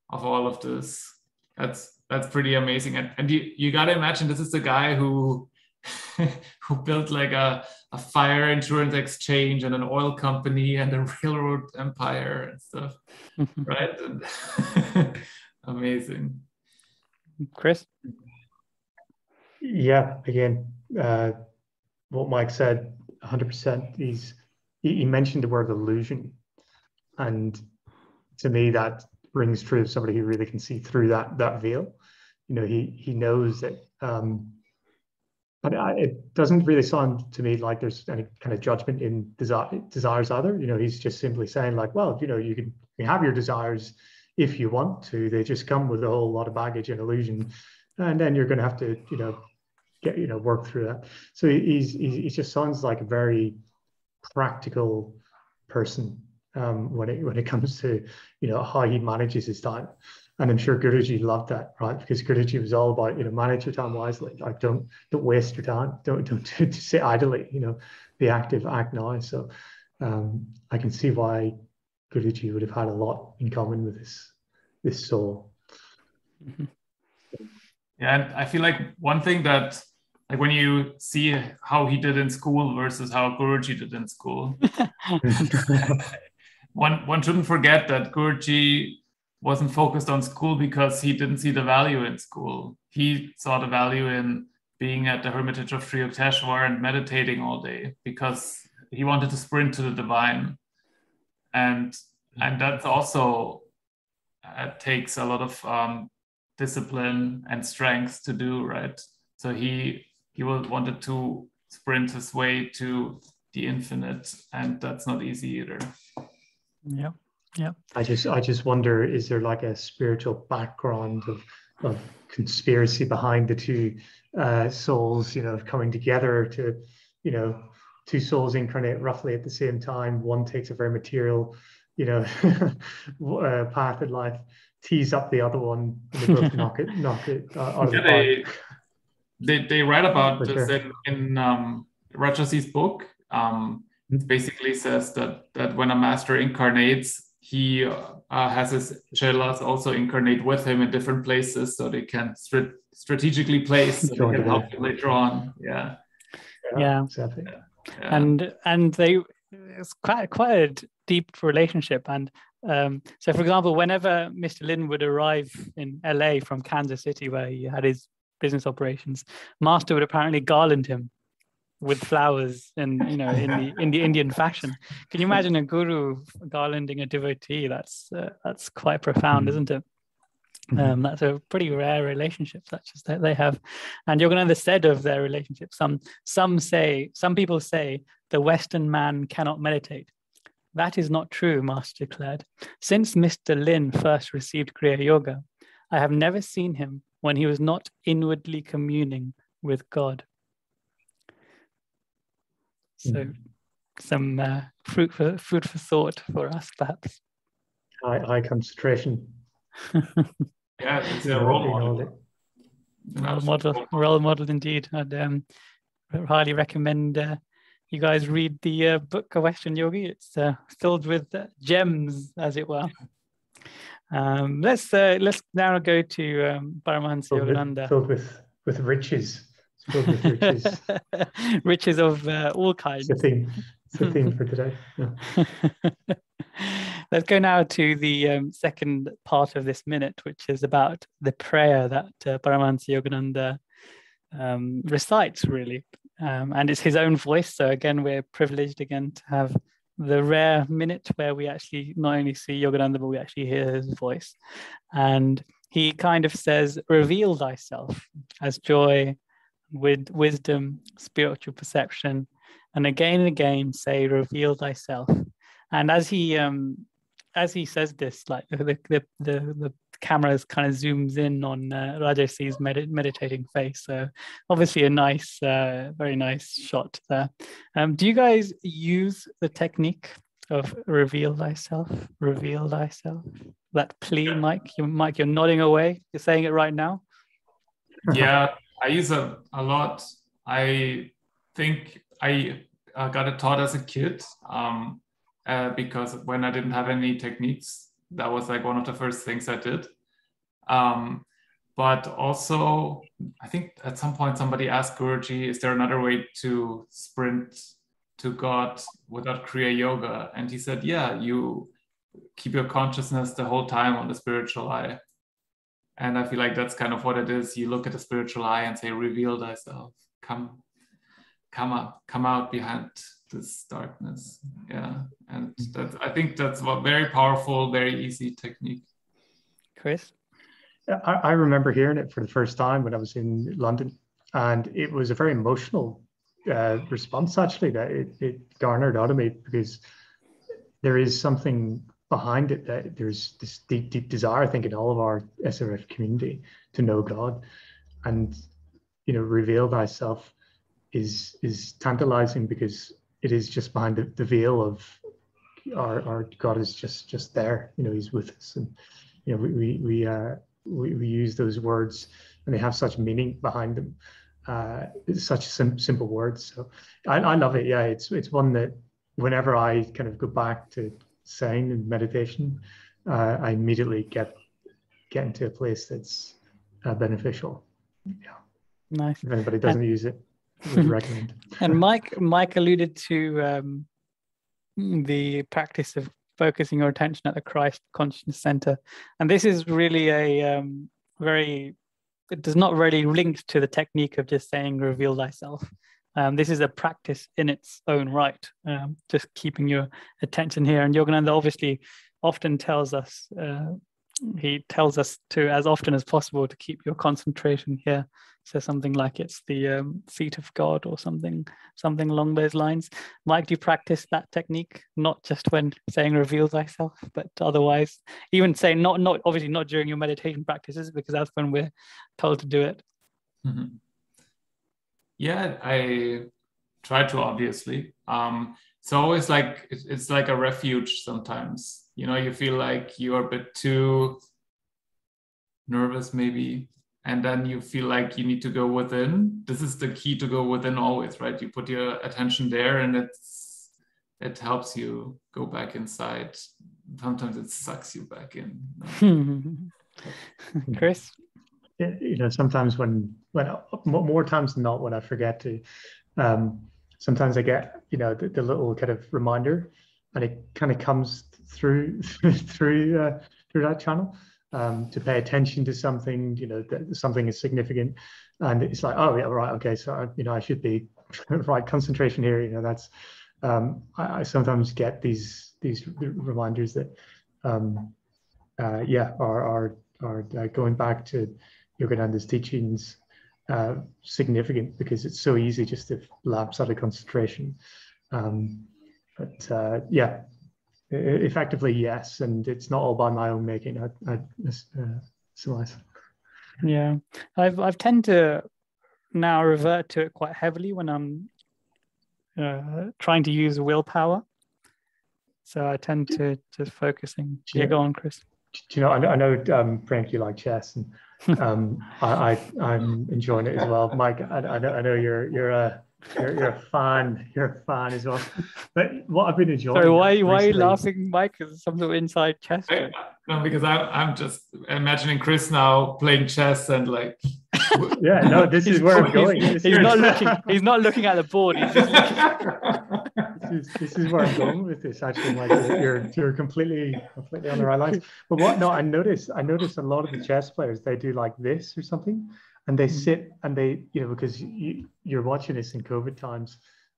of all of this. That's that's pretty amazing. And and you you gotta imagine this is the guy who who built like a, a fire insurance exchange and an oil company and a railroad empire and stuff. right? And amazing. Chris? Yeah, again, uh, what Mike said, 100%. He's he, he mentioned the word illusion, and to me that rings true of somebody who really can see through that that veil. You know, he he knows that. Um, but it doesn't really sound to me like there's any kind of judgment in desi- desires either. You know, he's just simply saying like, well, you know, you can you have your desires if you want to. They just come with a whole lot of baggage and illusion, and then you're going to have to, you know, get you know work through that. So he's he just sounds like a very practical person um, when it when it comes to you know how he manages his time. And I'm sure Guruji loved that, right? Because Guruji was all about, you know, manage your time wisely. Like don't don't waste your time. Don't don't, don't sit idly. You know, be active, act now. So um, I can see why Guruji would have had a lot in common with this this soul. Mm-hmm. Yeah, and I feel like one thing that like when you see how he did in school versus how Guruji did in school, one one shouldn't forget that Guruji wasn't focused on school because he didn't see the value in school. He saw the value in being at the Hermitage of Sri Yukteswar and meditating all day because he wanted to sprint to the divine. And and that's also uh, takes a lot of um, discipline and strength to do, right? So he he wanted to sprint his way to the infinite, and that's not easy either. Yeah, yeah. I just I just wonder, is there like a spiritual background of of conspiracy behind the two uh, souls, you know, coming together to, you know, two souls incarnate roughly at the same time. One takes a very material, you know, uh, path in life, tease up the other one, and they both knock it, knock it uh, out of yeah, the they, they, they write about For this sure. in, in um, Rajarsi's book. Um, it basically says that that when a master incarnates, he uh, has his chelas also incarnate with him in different places, so they can strategically place so they can help him later on. Yeah, yeah, yeah. Exactly. yeah. and and they it's quite quite a deep relationship and um, so for example whenever mr Lynn would arrive in la from kansas city where he had his business operations master would apparently garland him with flowers and you know in the in the indian fashion can you imagine a guru garlanding a devotee that's uh, that's quite profound isn't it Mm-hmm. Um, that's a pretty rare relationship, such as that they have. And Yogananda said of their relationship, some some say, some people say the Western man cannot meditate. That is not true, Master declared. Since Mr. Lynn first received Kriya Yoga, I have never seen him when he was not inwardly communing with God. So, mm-hmm. some uh, fruit for food for thought for us, perhaps. High, high concentration. yeah, it's a role model. Role model, role model indeed. I'd um, highly recommend uh, you guys read the uh, book of Western Yogi. It's uh, filled with uh, gems, as it were. Um, let's uh, let's now go to um, Paramahansa Yogananda. Filled with with riches. Riches. riches of uh, all kinds. It's the theme. It's the theme for today. Yeah. Let's go now to the um, second part of this minute, which is about the prayer that uh, Paramahansa Yogananda um, recites, really. Um, and it's his own voice. So, again, we're privileged again to have the rare minute where we actually not only see Yogananda, but we actually hear his voice. And he kind of says, Reveal thyself as joy, with wisdom, spiritual perception. And again and again say, Reveal thyself. And as he um, as he says this, like the the the, the camera kind of zooms in on uh, Rajarsi's med- meditating face. So obviously a nice, uh, very nice shot there. Um, do you guys use the technique of reveal thyself? Reveal thyself. That plea, Mike. You, Mike, you're nodding away. You're saying it right now. yeah, I use it a lot. I think I uh, got it taught as a kid. Um, uh, because when I didn't have any techniques, that was like one of the first things I did. Um, but also, I think at some point somebody asked Guruji, is there another way to sprint to God without Kriya Yoga? And he said, yeah, you keep your consciousness the whole time on the spiritual eye. And I feel like that's kind of what it is. You look at the spiritual eye and say, reveal thyself, come, come up, come out behind this darkness. Yeah. And that i think that's a very powerful very easy technique. Chris? I, I remember hearing it for the first time when i was in london and it was a very emotional uh, response actually that it, it garnered out of me because there is something behind it that there's this deep deep desire i think in all of our srf community to know god and you know reveal thyself is is tantalizing because it is just behind the, the veil of our, our God is just just there. You know, He's with us, and you know we we we, uh, we, we use those words, and they have such meaning behind them. Uh, such sim- simple words. So I, I love it. Yeah, it's it's one that whenever I kind of go back to saying in meditation, uh, I immediately get get into a place that's uh, beneficial. Yeah. Nice. If anybody doesn't and, use it, I would recommend. And Mike, Mike alluded to um, the practice of focusing your attention at the Christ Consciousness Center, and this is really a um, very. It does not really link to the technique of just saying "reveal thyself." Um, this is a practice in its own right. Um, just keeping your attention here, and Yogananda obviously often tells us uh, he tells us to as often as possible to keep your concentration here. So something like it's the um, feet of god or something something along those lines. Mike do you practice that technique? Not just when saying reveal thyself but otherwise. Even saying not not obviously not during your meditation practices because that's when we're told to do it. Mm-hmm. Yeah i try to obviously. Um it's always like it's like a refuge sometimes. You know you feel like you're a bit too nervous maybe and then you feel like you need to go within. This is the key to go within always right? You put your attention there and it's it helps you go back inside. Sometimes it sucks you back in. Chris? You know sometimes when when more times than not when i forget to um sometimes i get you know the, the little kind of reminder and it kind of comes through through uh, through that channel um, to pay attention to something. You know, that something is significant, and it's like, oh yeah, right, okay, so I, you know, I should be right concentration here. You know, that's um, I, I, sometimes get these these reminders that um, uh, yeah are are are uh, going back to Yogananda's teachings uh, significant because it's so easy just to lapse out of concentration. Um, but uh, yeah, effectively yes and it's not all by my own making i, I uh, surmise yeah i've i've tend to now revert to it quite heavily when i'm uh, trying to use willpower. So i tend to just focusing yeah, yeah go on chris. do you know i know, I know um frank you like chess and um I, I am enjoying it as well mike i, I know i know you're you're a you're, you're a fan. You're a fan as well. But what I've been enjoying. Sorry, why, why are you laughing, Mike? Is some sort of inside chess? I, no, because I, I'm just imagining Chris now playing chess and like. yeah, no, this is where I'm going. He's, he's not looking. He's not looking at the board. He's just this, is, this is where I'm going with this. Actually, like you're you're completely completely on the right lines. But what? No, I notice I notice a lot of the chess players they do like this or something and they mm-hmm. sit and they you know because you, you're watching this in covid times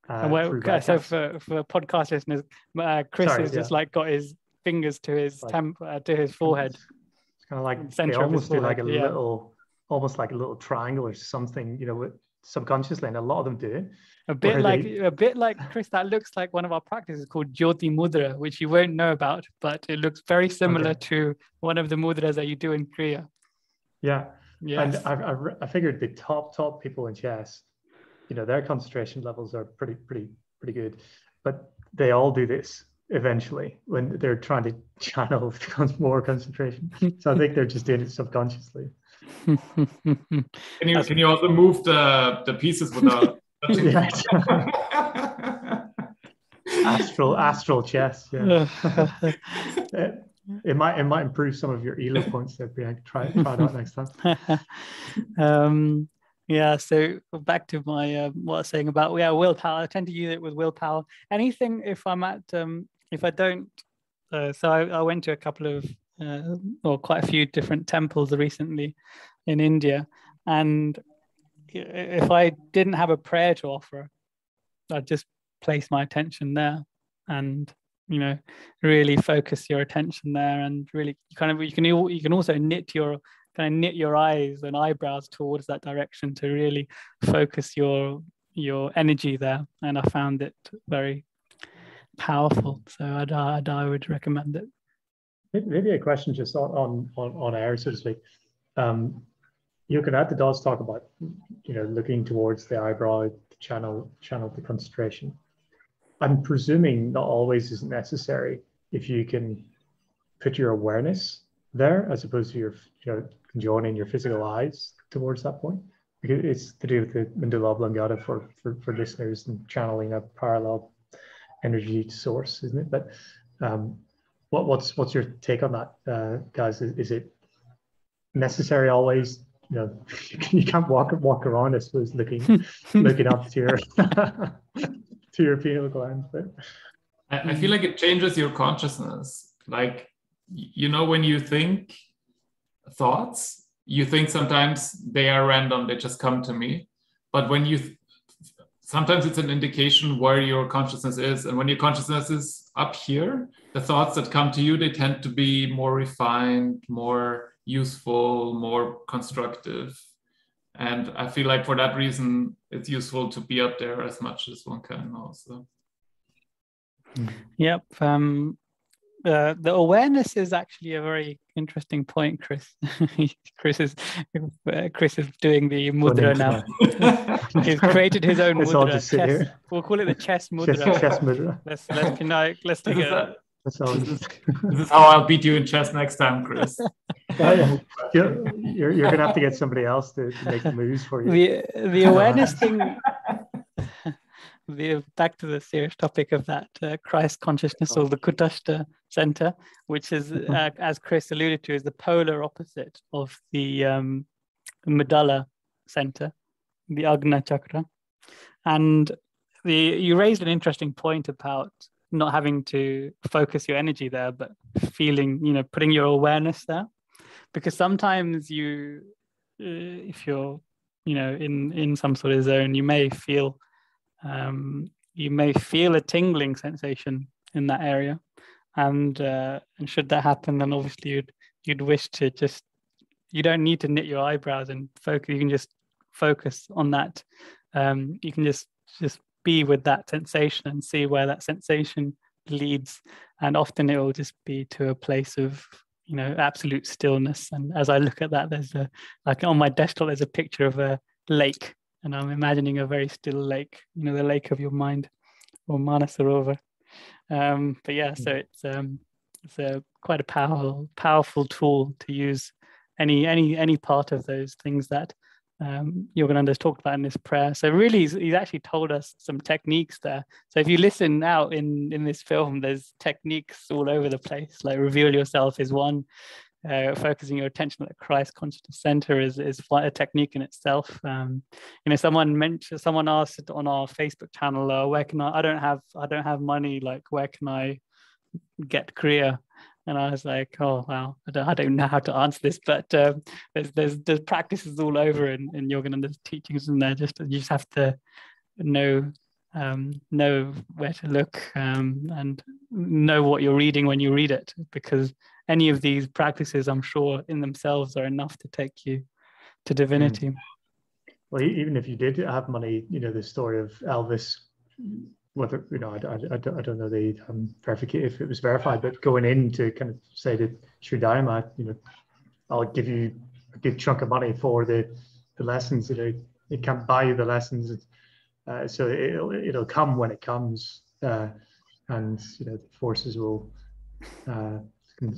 uh, well, so for, for podcast listeners uh, chris Sorry, has yeah. just like got his fingers to his like, temp uh, to his forehead it's kind of like they almost do like a yeah. little almost like a little triangle or something you know subconsciously and a lot of them do a bit like a bit like chris that looks like one of our practices called jyoti mudra which you won't know about but it looks very similar okay. to one of the mudras that you do in kriya yeah Yes. And I, I, I figured the top top people in chess, you know, their concentration levels are pretty pretty pretty good, but they all do this eventually when they're trying to channel more concentration. So I think they're just doing it subconsciously. can you can you also move the the pieces without? astral astral chess. Yeah. Uh, it might it might improve some of your elo points there Bianca. try try that next time um yeah so back to my uh, what i was saying about yeah willpower i tend to use it with willpower anything if i'm at um if i don't uh, so I, I, went to a couple of uh, or quite a few different temples recently in india and if i didn't have a prayer to offer i'd just place my attention there and you know really focus your attention there and really kind of you can you can also knit your kind of knit your eyes and eyebrows towards that direction to really focus your your energy there. And i found it very powerful. So i'd, I'd i would recommend it. Maybe a question just on on on air so to speak. Um you can add the dots talk about you know looking towards the eyebrow channel channel the concentration I'm presuming not always is necessary if you can put your awareness there as opposed to your you know joining your physical eyes towards that point. Because it's to do with the medulla oblongata for, for, for listeners and channeling a parallel energy source, isn't it? But um, what, what's what's your take on that, uh, guys? Is, is it necessary always? You know, you can't walk walk around. I suppose looking looking up to your to your pineal gland, but I, I feel like it changes your consciousness. Like you know, when you think thoughts, you think sometimes they are random; they just come to me. But when you sometimes it's an indication where your consciousness is and when your consciousness is up here the thoughts that come to you they tend to be more refined more useful more constructive and i feel like for that reason it's useful to be up there as much as one can also yep um uh, the awareness is actually a very interesting point, Chris. Chris is uh, Chris is doing the mudra now. He's created his own Let's mudra. just sit Chess, here. we'll call it the chess mudra. chess, chess mudra. Let's let's can I, let's take a That's all. this, is, this is how i'll beat you in chess next time chris Yeah, yeah. You're, you're, you're gonna have to get somebody else to, to make the moves for you. the the awareness thing. The, back to the serious topic of that uh, Christ consciousness or the Kutastha center, which is, uh, as Chris alluded to, is the polar opposite of the um, medulla center, the Ajna chakra. And the you raised an interesting point about not having to focus your energy there, but feeling, you know, putting your awareness there, because sometimes you, uh, if you're, you know, in in some sort of zone, you may feel, um, you may feel a tingling sensation in that area, and uh, and should that happen, then obviously you'd you'd wish to just, you don't need to knit your eyebrows and focus. You can just focus on that. Um, you can just just be with that sensation and see where that sensation leads. And often it will just be to a place of you know absolute stillness. And as i look at that there's a like on my desktop there's a picture of a lake. And i'm imagining a very still lake you know the lake of your mind or manasarovar um but yeah so it's um it's a quite a powerful powerful tool to use any any any part of those things that um, Yogananda's talked about in this prayer. So really, he's, he's, actually told us some techniques there. So if you listen out in in this film, there's techniques all over the place. Like reveal yourself is one. Uh, focusing your attention at the Christ consciousness center is is a technique in itself. Um, you know, someone mentioned, someone asked on our Facebook channel, uh, where can I? I don't have I don't have money. Like, where can I get Kriya? And I was like, oh wow, I don't, I don't know how to answer this, but um, there's there's there's practices all over in, in yoga and there's teachings in there. Just you just have to know um, know where to look um, and know what you're reading when you read it, because any of these practices, I'm sure, in themselves are enough to take you to divinity. Well, even if you did have money, you know the story of Elvis whether you know, I, I, I, don't, know the um, verification if it was verified, but going in to kind of say to Sri Dharma, you know, I'll give you a good chunk of money for the the lessons. You know, it can't buy you the lessons, uh, so it'll it'll come when it comes, uh, and you know, the forces will uh,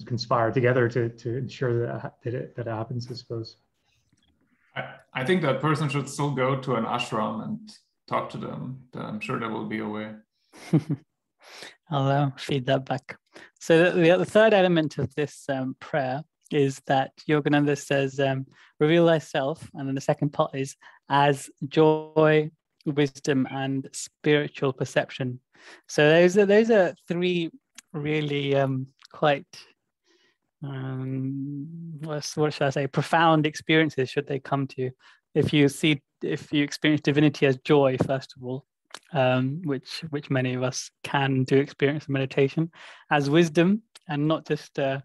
conspire together to to ensure that that it, that it happens. I suppose. I, I think that person should still go to an ashram and talk to them. I'm sure there will be a way. I'll uh, feed that back. So the, the third element of this um, prayer is that Yogananda says, um, reveal thyself. And then the second part is as joy, wisdom, and spiritual perception. So those are, those are three really um, quite, um, what should I say, profound experiences should they come to. If you see if you experience divinity as joy, first of all, um, which which many of us can do experience in meditation, as wisdom, and not just uh,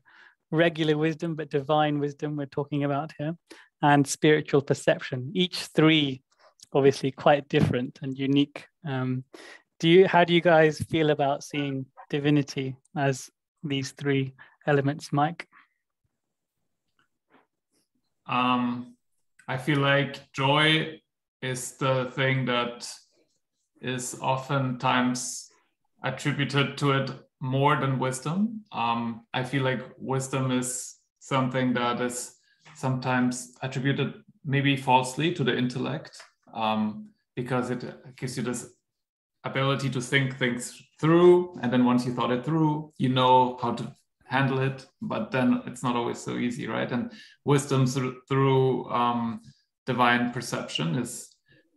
regular wisdom, but divine wisdom we're talking about here, and spiritual perception. Each three, obviously, quite different and unique. Um, do you? How do you guys feel about seeing divinity as these three elements, Mike? Um, I feel like joy is the thing that is oftentimes attributed to it more than wisdom. Um, I feel like wisdom is something that is sometimes attributed maybe falsely to the intellect um, because it gives you this ability to think things through. And then once you thought it through, you know how to handle it, but then it's not always so easy, right? And wisdom through, through um, divine perception is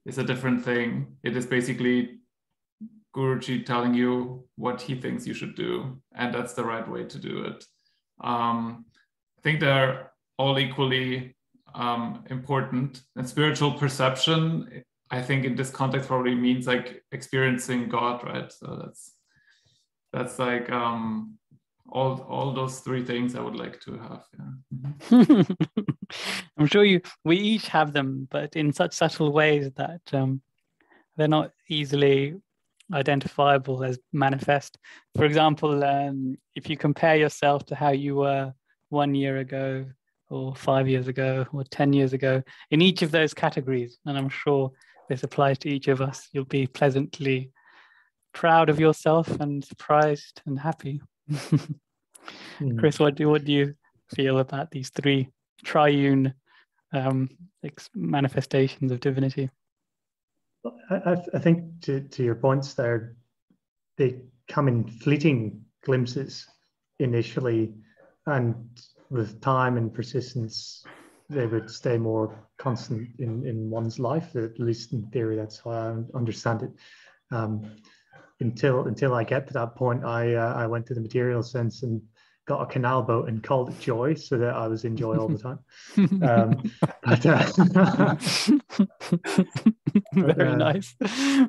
is a different thing. It is basically Guruji telling you what he thinks you should do, and that's the right way to do it. Um, I think they're all equally um, important. And spiritual perception, I think, in this context, probably means like experiencing God, right? So that's that's like um, all all those three things I would like to have. Yeah. I'm sure you we each have them, but in such subtle ways that um, they're not easily identifiable as manifest. For example, um, if you compare yourself to how you were one year ago, or five years ago, or 10 years ago, in each of those categories, and I'm sure this applies to each of us, you'll be pleasantly proud of yourself and surprised and happy. Mm. Chris, what do, what do you feel about these three triune um, manifestations of divinity? I, I think to, to your points there, they come in fleeting glimpses initially, and with time and persistence, they would stay more constant in, in one's life. At least in theory, that's how I understand it. Um, until until I get to that point, I uh, I went to the material sense and got a canal boat and called it joy so that I was in joy all the time. Um, but, uh, Very uh, nice.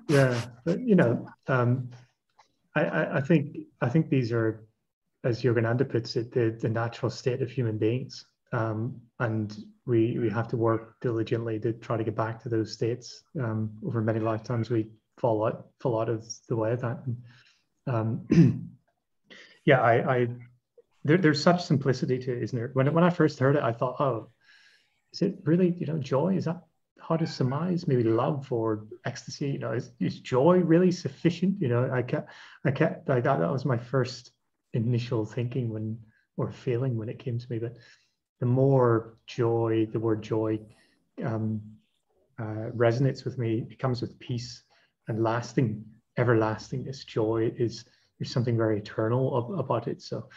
yeah, but you know, um, I, I, I, think I think these are, as Yogananda puts it, the, the natural state of human beings, um, and we we have to work diligently to try to get back to those states. Um, over many lifetimes, we fall out fall out of the way of that. Um, yeah, I, I there, there's such simplicity to it, isn't there? When when I first heard it, I thought, oh, is it really you know joy? Is that how to surmise maybe love or ecstasy? You know, is, is joy really sufficient? You know, I kept I kept like that. That was my first initial thinking when or feeling when it came to me. But the more joy, the word joy um, uh, resonates with me. It comes with peace and lasting, everlasting. This joy is there's something very eternal about it. So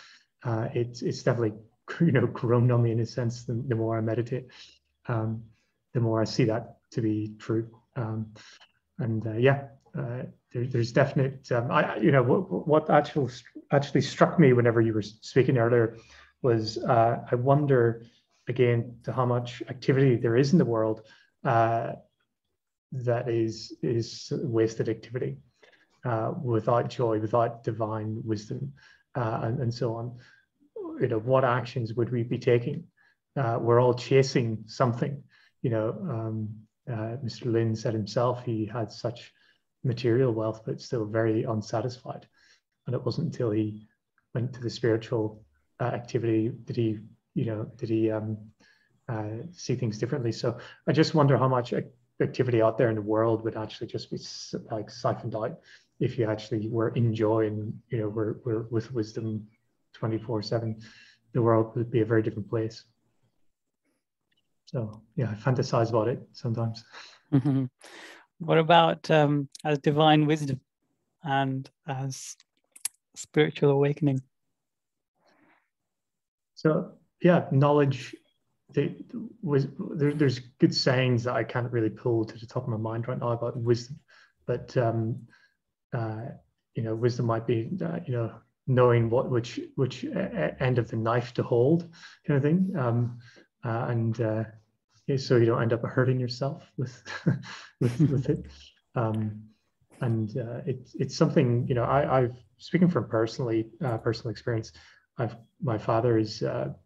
uh, it's it's definitely you know grown on me in a sense. The, the more I meditate, um, the more I see that to be true. Um, and uh, yeah, uh, there, there's definite. Um, I you know what what actually actually struck me whenever you were speaking earlier was uh, I wonder again to how much activity there is in the world uh, that is is wasted activity uh, without joy, without divine wisdom uh, and, and, so on. You know, what actions would we be taking? Uh, we're all chasing something. You know, um, uh, Mr. Lynn said himself he had such material wealth, but still very unsatisfied. And it wasn't until he went to the spiritual uh, activity that he, you know, did he um, uh, see things differently. So I just wonder how much activity out there in the world would actually just be like siphoned out if you actually were enjoying, you know, we're, we're with wisdom 24 7, the world would be a very different place. So, yeah, I fantasize about it sometimes. Mm-hmm. What about um, as divine wisdom and as spiritual awakening? So, yeah, knowledge was there, there's good sayings that I can't really pull to the top of my mind right now about wisdom, but um, uh, you know, wisdom might be uh, you know knowing what which which end of the knife to hold, kind of thing, um, uh, and uh, so you don't end up hurting yourself with with with it. Um, and uh, it's it's something you know I, I've speaking from personally uh, personal experience. I've my father is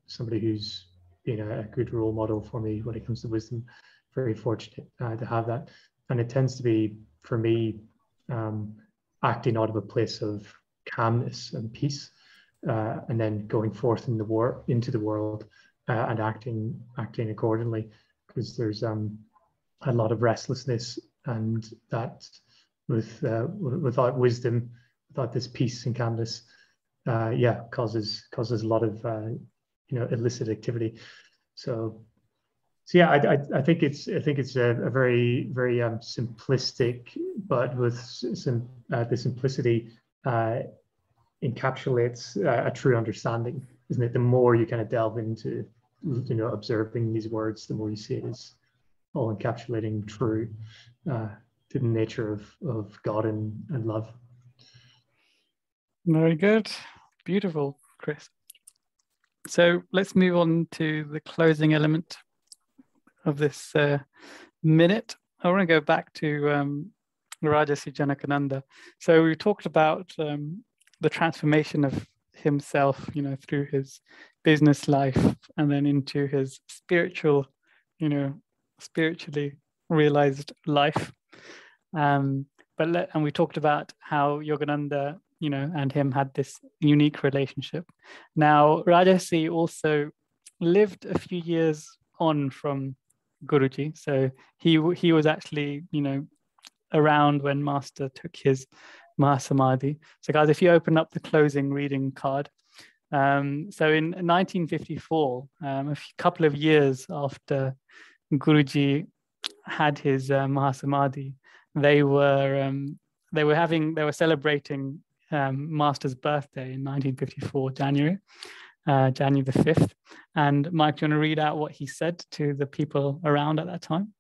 somebody who's been a, good role model for me when it comes to wisdom. Very fortunate uh, to have that, and it tends to be for me um, acting out of a place of calmness and peace, uh, and then going forth in the war into the world uh, and acting acting accordingly, because there's um, a lot of restlessness, and that with uh, without wisdom, without this peace and calmness, uh, yeah, causes causes a lot of uh, you know illicit activity. So, so yeah, I, I, I think it's I think it's a, a very very um, simplistic, but with uh, the simplicity uh, encapsulates uh, a true understanding isn't it? The more you kind of delve into, you know, observing these words, the more you see it as all encapsulating true uh, to the nature of, of God and, and love. Very good. Beautiful, Chris. So let's move on to the closing element of this uh, minute. I want to go back to um, Rajarsi Janakananda. So we talked about um, the transformation of himself, you know, through his business life and then into his spiritual, you know, spiritually realized life. Um, but let, and we talked about how Yogananda, you know, and him had this unique relationship. Now, Rajarsi also lived a few years on from Guruji, so he he was actually, you know, around when Master took his Mahasamadhi. So, guys, if you open up the closing reading card, um, so in 1954, um, a couple of years after Guruji had his uh, Mahasamadhi, they were um, they were having they were celebrating um, Master's birthday in 1954 January, uh, January the 5th. And Mike, do you want to read out what he said to the people around at that time?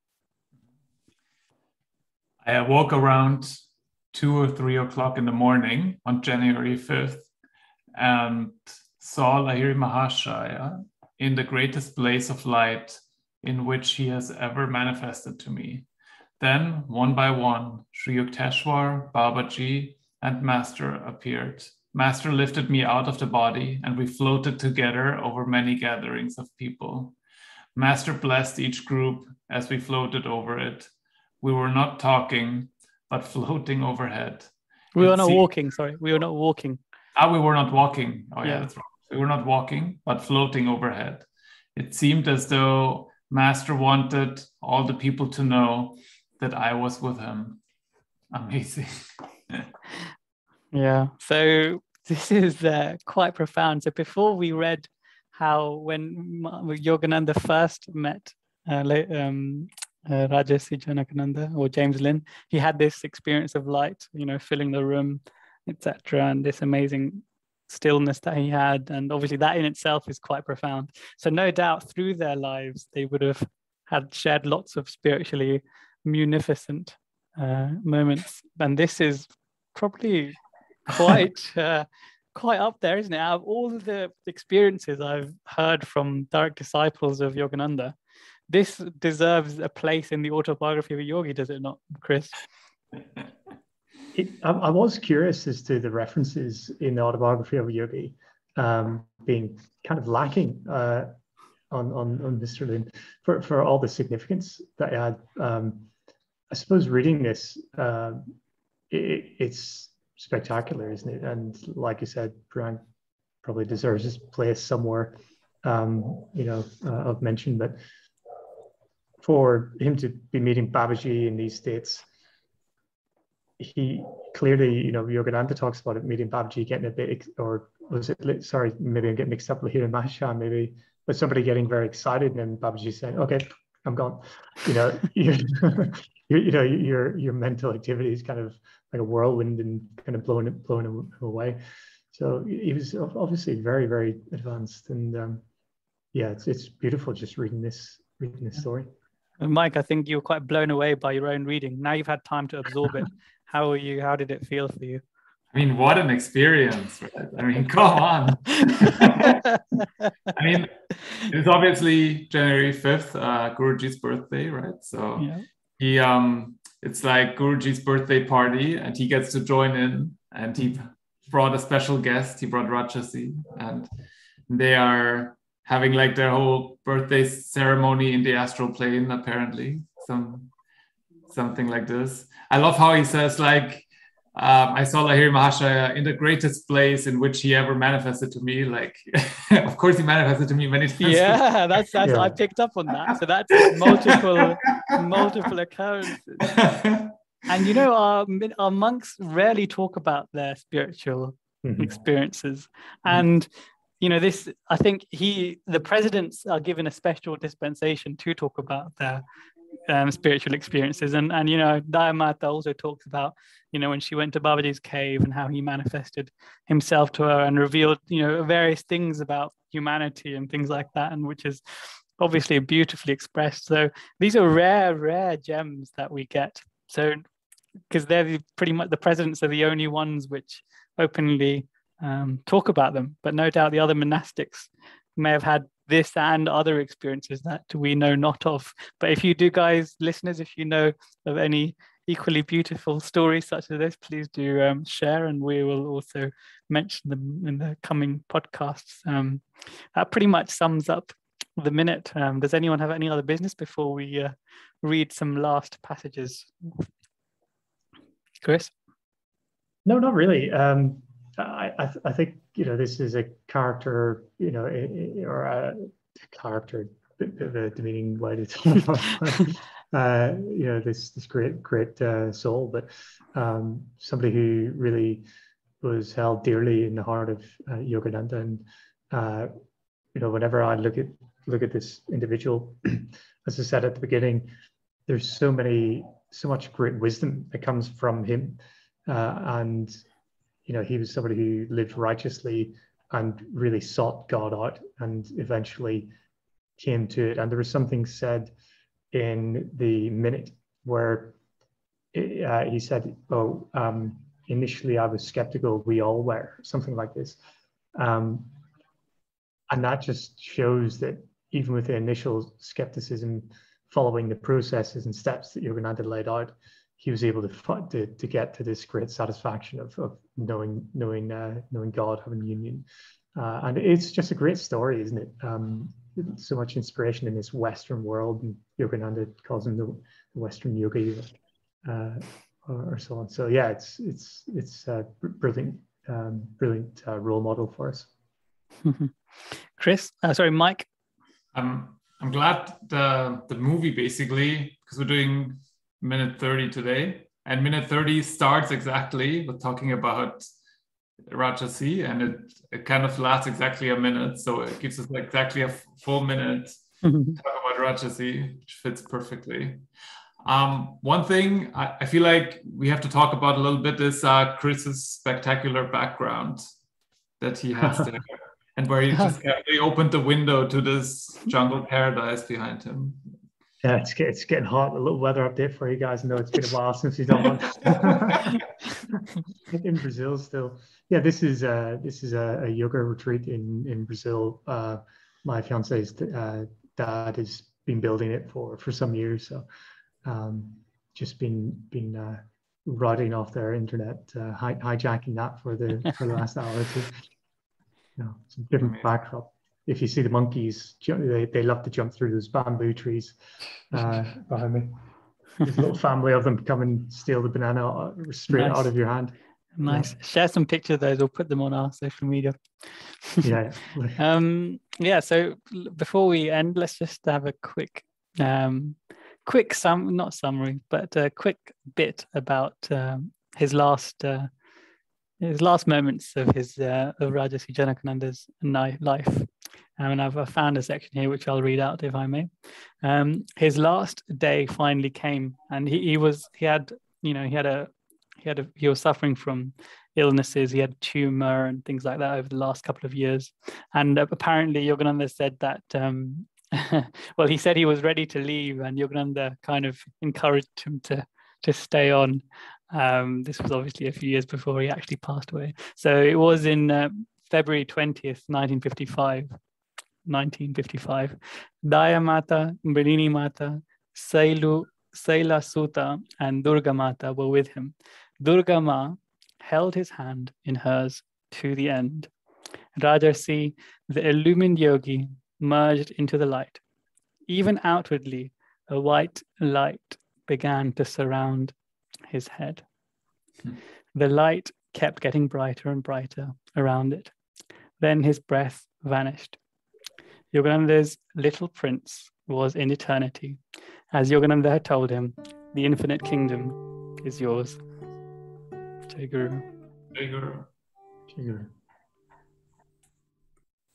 I awoke around two or three o'clock in the morning on January 5th and saw Lahiri Mahashaya in the greatest blaze of light in which he has ever manifested to me. Then, one by one, Sri Yukteswar, Babaji, and Master appeared. Master lifted me out of the body, and we floated together over many gatherings of people. Master blessed each group as we floated over it. We were not talking, but floating overhead. We were not walking, sorry. We were not walking. Ah, we were not walking. Oh, yeah, yeah, that's right. We were not walking, but floating overhead. It seemed as though Master wanted all the people to know that I was with him. Amazing. yeah. So this is uh, quite profound. So before we read how when Yogananda first met uh, um, uh, Rajarsi Janakananda or James Lynn, he had this experience of light, you know, filling the room, etc., and this amazing stillness that he had. And obviously, that in itself is quite profound. So, no doubt through their lives, they would have had shared lots of spiritually munificent uh, moments. And this is probably quite. Uh, quite up there, isn't it? Out of all the experiences I've heard from direct disciples of Yogananda, this deserves a place in the autobiography of a yogi, does it not, Chris? It, I, I, was curious as to the references in the autobiography of a yogi um, being kind of lacking uh, on, on, on Mr. Lynn for, for all the significance that it had. Um, I suppose reading this, uh, it, it's spectacular, isn't it? And like you said, Brian probably deserves his place somewhere, um, you know, uh, of mention. But for him to be meeting Babaji in these states, he clearly, you know, Yogananda talks about it, meeting Babaji, getting a bit, or was it, sorry, maybe I'm getting mixed up with Lahiri Mahashaya, maybe, but somebody getting very excited and Babaji saying, okay, I'm gone. You know, you, you know, your your mental activity is kind of like a whirlwind and kind of blowing it, blowing him away. So he was obviously very, very advanced, and um, yeah, it's it's beautiful just reading this reading this story. Mike, I think you were quite blown away by your own reading. Now you've had time to absorb it. How are you? How did it feel for you? I mean, what an experience! Right? I mean, come on. I mean, it's obviously January fifth, uh, Guruji's birthday, right? So yeah. He, um, it's like Guruji's birthday party, and he gets to join in. And he brought a special guest. He brought Rajarsi, and they are having like their whole birthday ceremony in the astral plane apparently some something like this i love how he says like um, I saw Lahiri Mahashaya in the greatest place in which he ever manifested to me. Like, of course, he manifested to me many times. Yeah, that's that's yeah. I picked up on that. So that's multiple multiple occurrences. and you know, our our monks rarely talk about their spiritual mm-hmm. experiences, and you know this i think he the presidents are given a special dispensation to talk about their um, spiritual experiences. And and you know, Dayamata also talks about you know when she went to Babaji's cave and how he manifested himself to her and revealed you know various things about humanity and things like that, and which is obviously beautifully expressed. So these are rare, rare gems that we get. So because they're the, pretty much the presidents are the only ones which openly um, talk about them. But no doubt the other monastics may have had this and other experiences that we know not of. But if you do, guys, listeners, if you know of any equally beautiful stories such as this, please do um, share, and we will also mention them in the coming podcasts. Um, that pretty much sums up the minute. Um, does anyone have any other business before we uh, read some last passages? Chris? No, not really. Um, I, I, I, think you know this is a character, you know, or a character, bit of a demeaning way to talk uh, you know, this this great great uh, soul, but um, somebody who really was held dearly in the heart of uh, Yogananda, and uh, you know, whenever I look at look at this individual, as I said at the beginning, there's so many, so much great wisdom that comes from him, uh, and you know, he was somebody who lived righteously and really sought God out, and eventually came to it. And there was something said in the minute where uh, he said, "Oh, um, initially I was skeptical. We all were something like this," um, and that just shows that even with the initial skepticism, following the processes and steps that Yogananda laid out, he was able to to, to get to this great satisfaction of, of knowing knowing uh, knowing God, having union, uh, and it's just a great story, isn't it? Um, so much inspiration in this Western world, and Yogananda calls him the, the Western yogi, uh, or, or, so on. So yeah, it's it's it's a brilliant um, brilliant uh, role model for us. Chris, uh, sorry, Mike. Um, I'm glad the the movie basically because we're doing minute 30 today, and minute 30 starts exactly with talking about Rajarsi, and it, it kind of lasts exactly a minute. So it gives us exactly a full minute to talk about Rajarsi, which fits perfectly. Um, one thing I, I, feel like we have to talk about a little bit is uh, Chris's spectacular background that he has there, and where he just opened the window to this jungle paradise behind him. Yeah, it's, it's getting hot. A little weather update for you guys. I know it's been a while since we've done one in Brazil. Still, yeah, this is uh, this is a, a, yoga retreat in in Brazil. Uh, my fiance's uh, dad has been building it for for some years, so um, just been been uh, riding off their internet, uh, hijacking that for the for the last hour or two. You know, it's a different backdrop if you see the monkeys, they, they love to jump through those bamboo trees uh, behind me. There's a little family of them come and steal the banana uh, straight nice. out of your hand. Nice. Yeah. Share some pictures of those. We'll put them on our social media. yeah. um, yeah. So before we end, let's just have a quick, um, quick sum, not summary, but a quick bit about um, his last, uh, his last moments of his uh, of Rajarsi Janakananda's life. Um, and I've found a section here which I'll read out if I may. Um, his last day finally came, and he, he was he had you know he had a he had a, he was suffering from illnesses. He had a tumor and things like that over the last couple of years. And uh, apparently, Yogananda said that. Um, well, he said he was ready to leave, and Yogananda kind of encouraged him to to stay on. Um, this was obviously a few years before he actually passed away. So it was in uh, February 20th, 1955, 1955, Daya Mata, Mrinalini Mata, Sailu, Saila Suta, and Durga Mata were with him. Durga Ma held his hand in hers to the end. Rajarsi, the illumined yogi, merged into the light. Even outwardly, a white light began to surround his head. Hmm. The light kept getting brighter and brighter around it. Then his breath vanished. Yogananda's little prince was in eternity. As Yogananda had told him, the infinite kingdom is yours. Jai Guru. Jai Guru. Jai Guru.